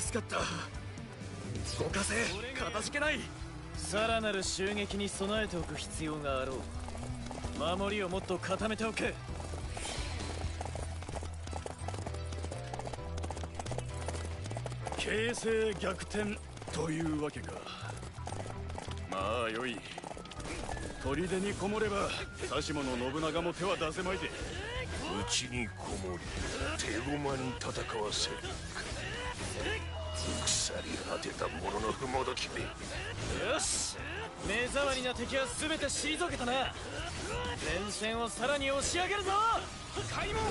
助かった。ご家政かたじけない。さらなる襲撃に備えておく必要があろう。守りをもっと固めておけ形勢逆転というわけか。まあよい。砦にこもれば指物信長も手は出せまいで。内にこもり手駒に戦わせる。腐り果てた者の不もどきめ。よし。目障りな敵は全て退けたな。前線をさらに押し上げるぞ。開門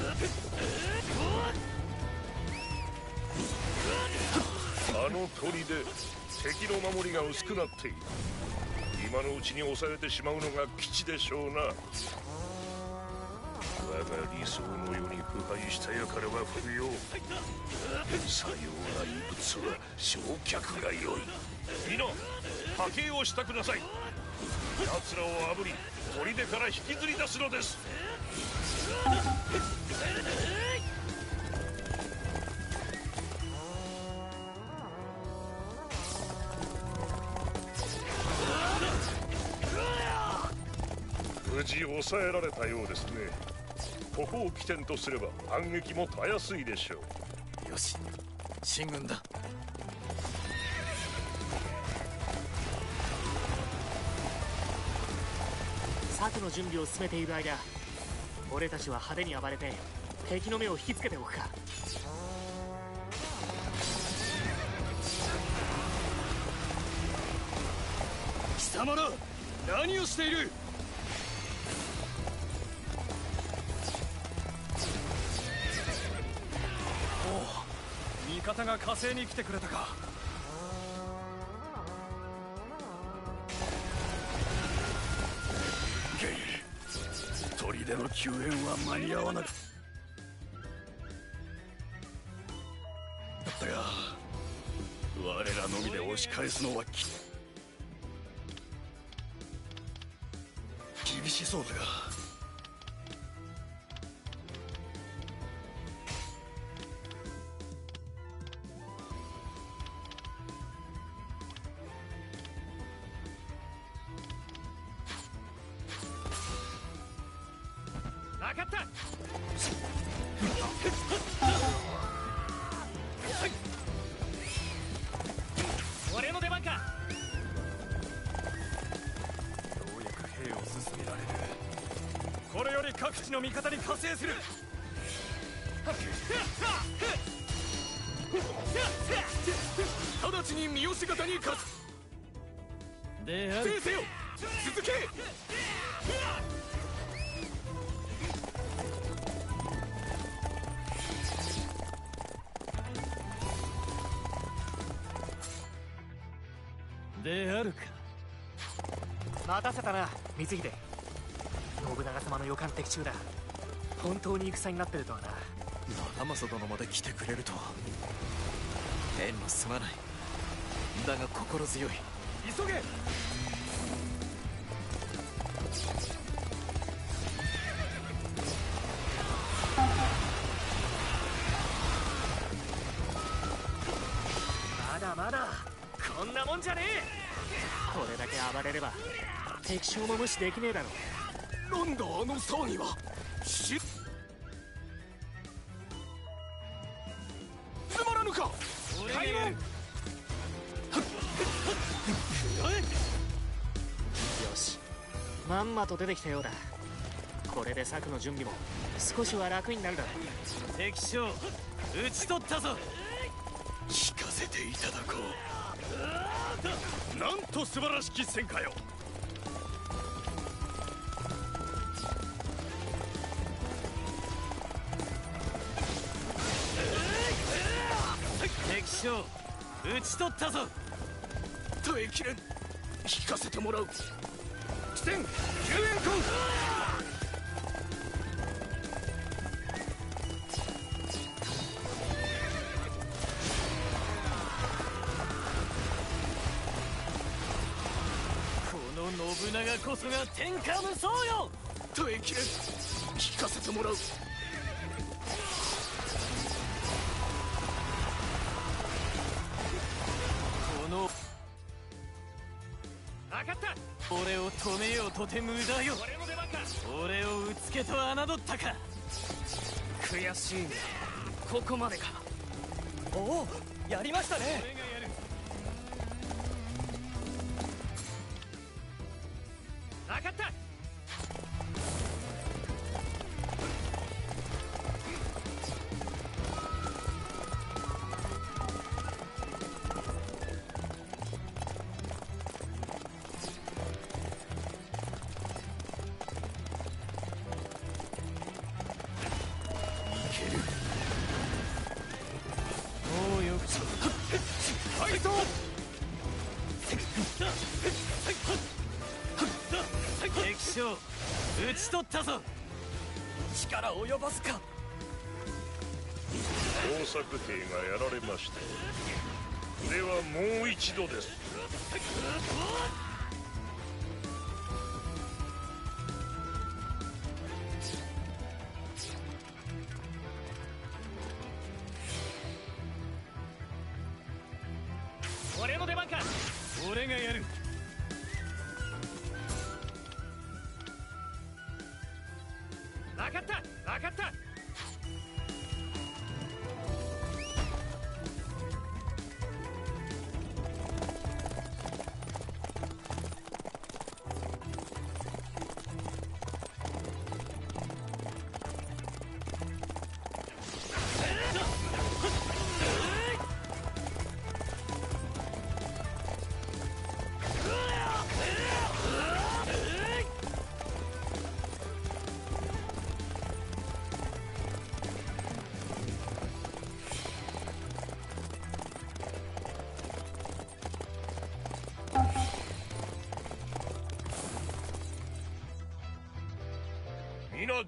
あの砦敵の守りが薄くなっている。今のうちに抑えてしまうのが基地でしょうな。我が理想の世に腐敗した輩は不要。さような異物は焼却が良い。皆派遣をしたくなさい。奴らをあぶり砦から引きずり出すのです。無事抑えられたようですね。ここを起点とすれば反撃もたやすいでしょう。よし。進軍だ。策の準備を進めている間俺たちは派手に暴れて敵の目を引きつけておくか。貴様ら何をしている？お味方が火星に来てくれたか。ゲイ砦の救援は間に合わなかったが我らのみで押し返すのはき厳しそうだが。分かった。俺の出番か。ようやく兵を進められる。これより各地の味方に加勢する。直ちに三好方に勝つである。制せよ続け待たせたな。光秀信長様の予感的中だ。本当に戦になってるとはな。長政殿まで来てくれるとは。縁のすまない。だが心強い。急げ敵将も無視できねえだろ。なんだあの騒ぎは。しつまらぬか。開門よし。まんまと出てきたようだ。これで策の準備も少しは楽になるだろう。敵将討ち取ったぞ。聞かせていただこう。なんと素晴らしき戦果よ地を討ち取ったぞ。耐えきれん引かせてもらう。戦救援艦信長こそが天下無双よ。耐えきれ聞かせてもらう。とて無駄よ。俺をうつけと侮ったか。悔しいここまでか。おおやりましたね討ち取ったぞ。力及ばすか。工作兵がやられました。ではもう一度です。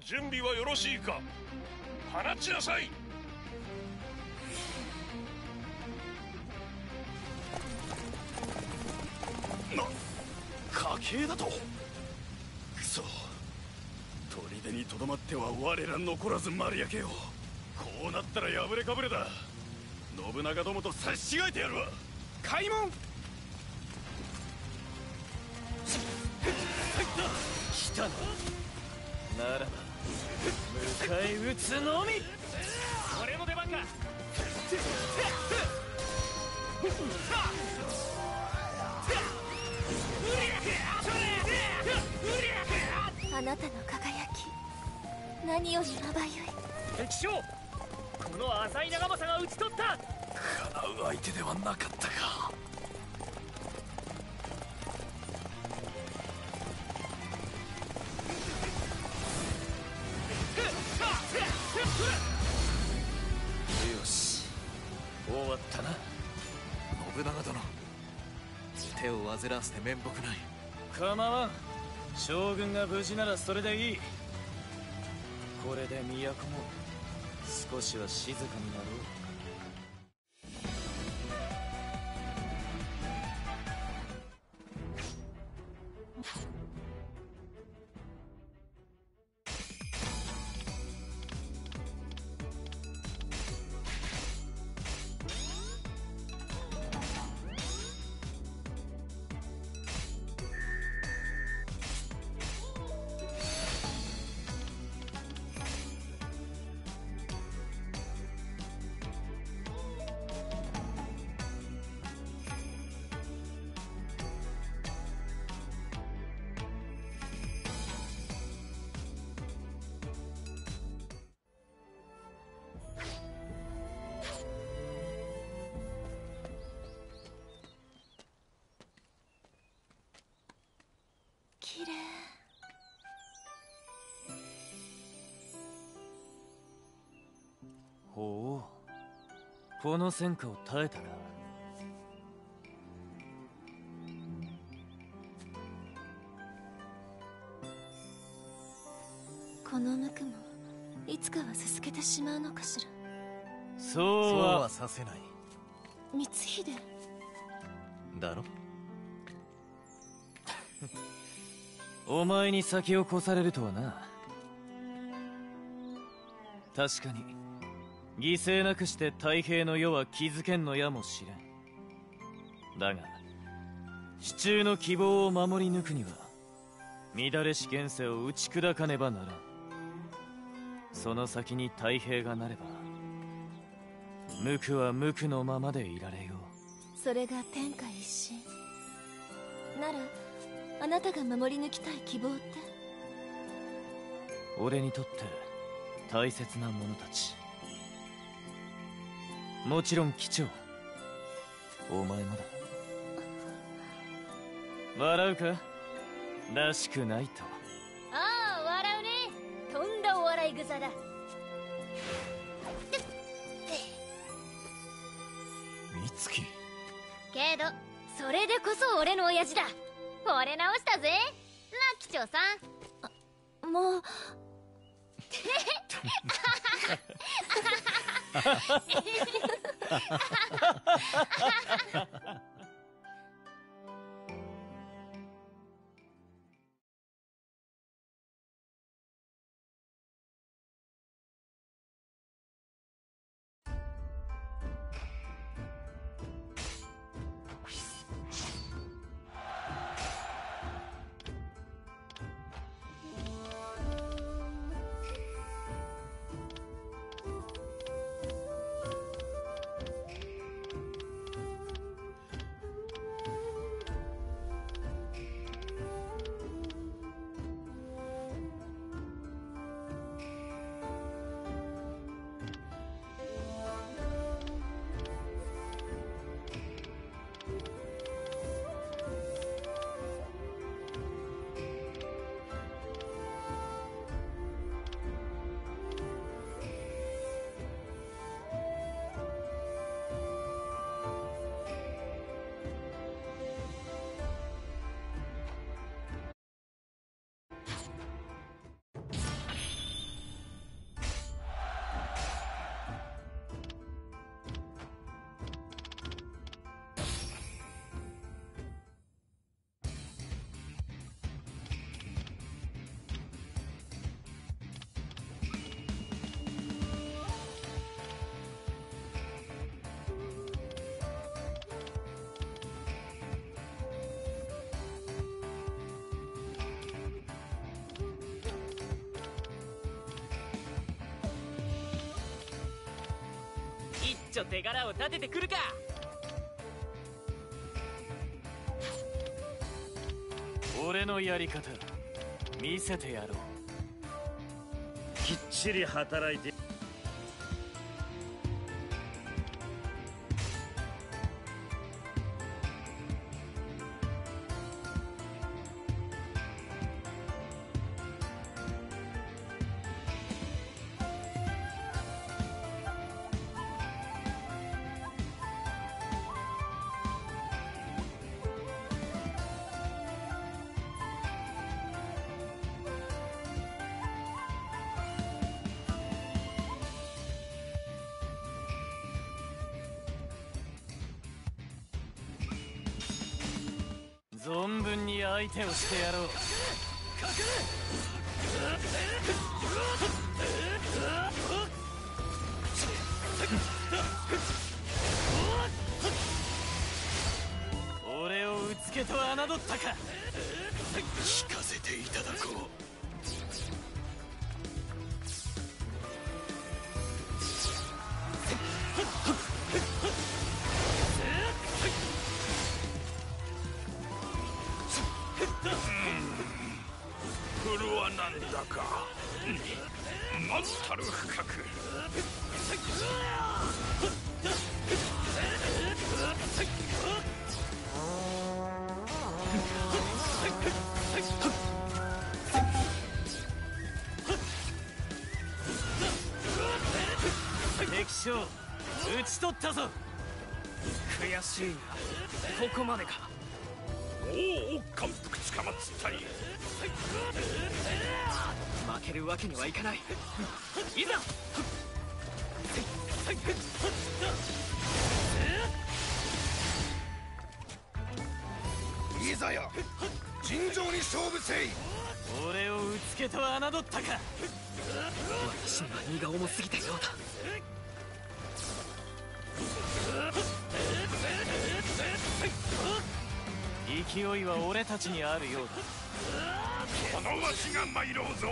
準備はよろしいか放ちなさいな家系だとくそ砦にとどまっては我ら残らず丸焼けよこうなったら破れかぶれだ信長どもと差し違えてやるわ開門何よりまばゆい敵将この浅井長政が討ち取った。叶う相手ではなかったか。よし終わったな。信長殿。手を煩わせて面目ない。構わん。将軍が無事ならそれでいい少しは静かになろう。綺麗。ほう。この戦火を耐えたな。この無垢もいつかはすすけてしまうのかしらそうはさせない前に先を越されるとはな。確かに犠牲なくして太平の世は築けんのやもしれん。だが支柱の希望を守り抜くには乱れし現世を打ち砕かねばならん。その先に太平がなれば無垢は無垢のままでいられよう。それが天下一心。ならあなたが守り抜きたい希望って？俺にとって大切な者たち。もちろん機長お前もだ。笑うか？らしくないと一丁手柄を立ててくるか。俺のやり方見せてやろう。きっちり働いて手をしてやろ勢いは俺たちにあるようだ。このわしが参ろうぞ。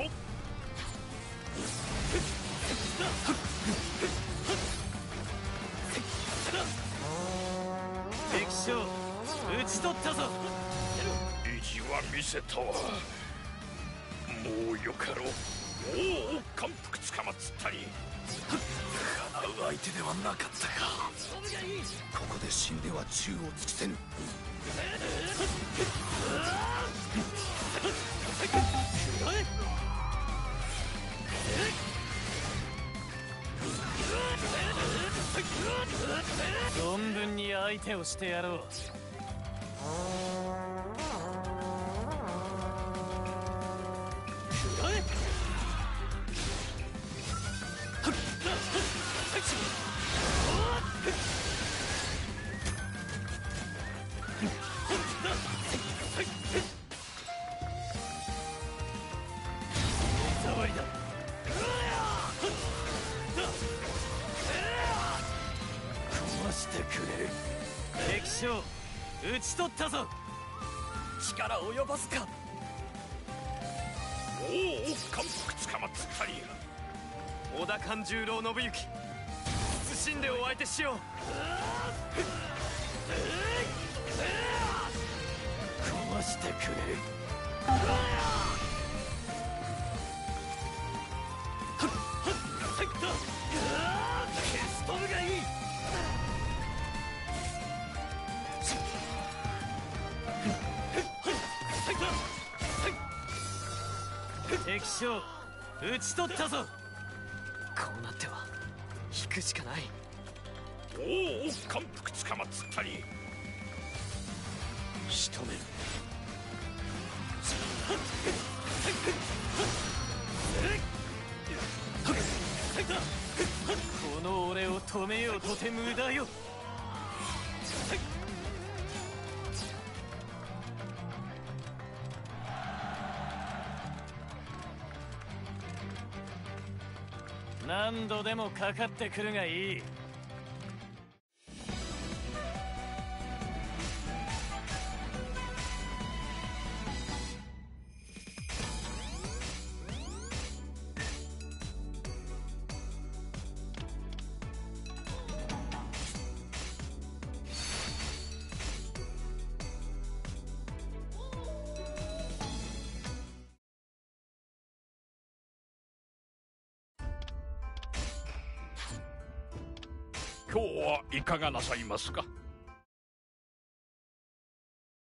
敵将討ち取ったぞ。意地は見せたわ。もうよかろう。おお感服つかまつったり。叶う相手ではなかったか。ここで死んでは銃を尽くせぬ存分に相手をしてやろう。十郎信行。謹んでお相手しよう。壊してくれ。消し飛ぶがいい敵将討ち取ったぞったり仕留める。この俺を止めようとて無駄よ。何度でもかかってくるがいい今日はい。かがなさいますか？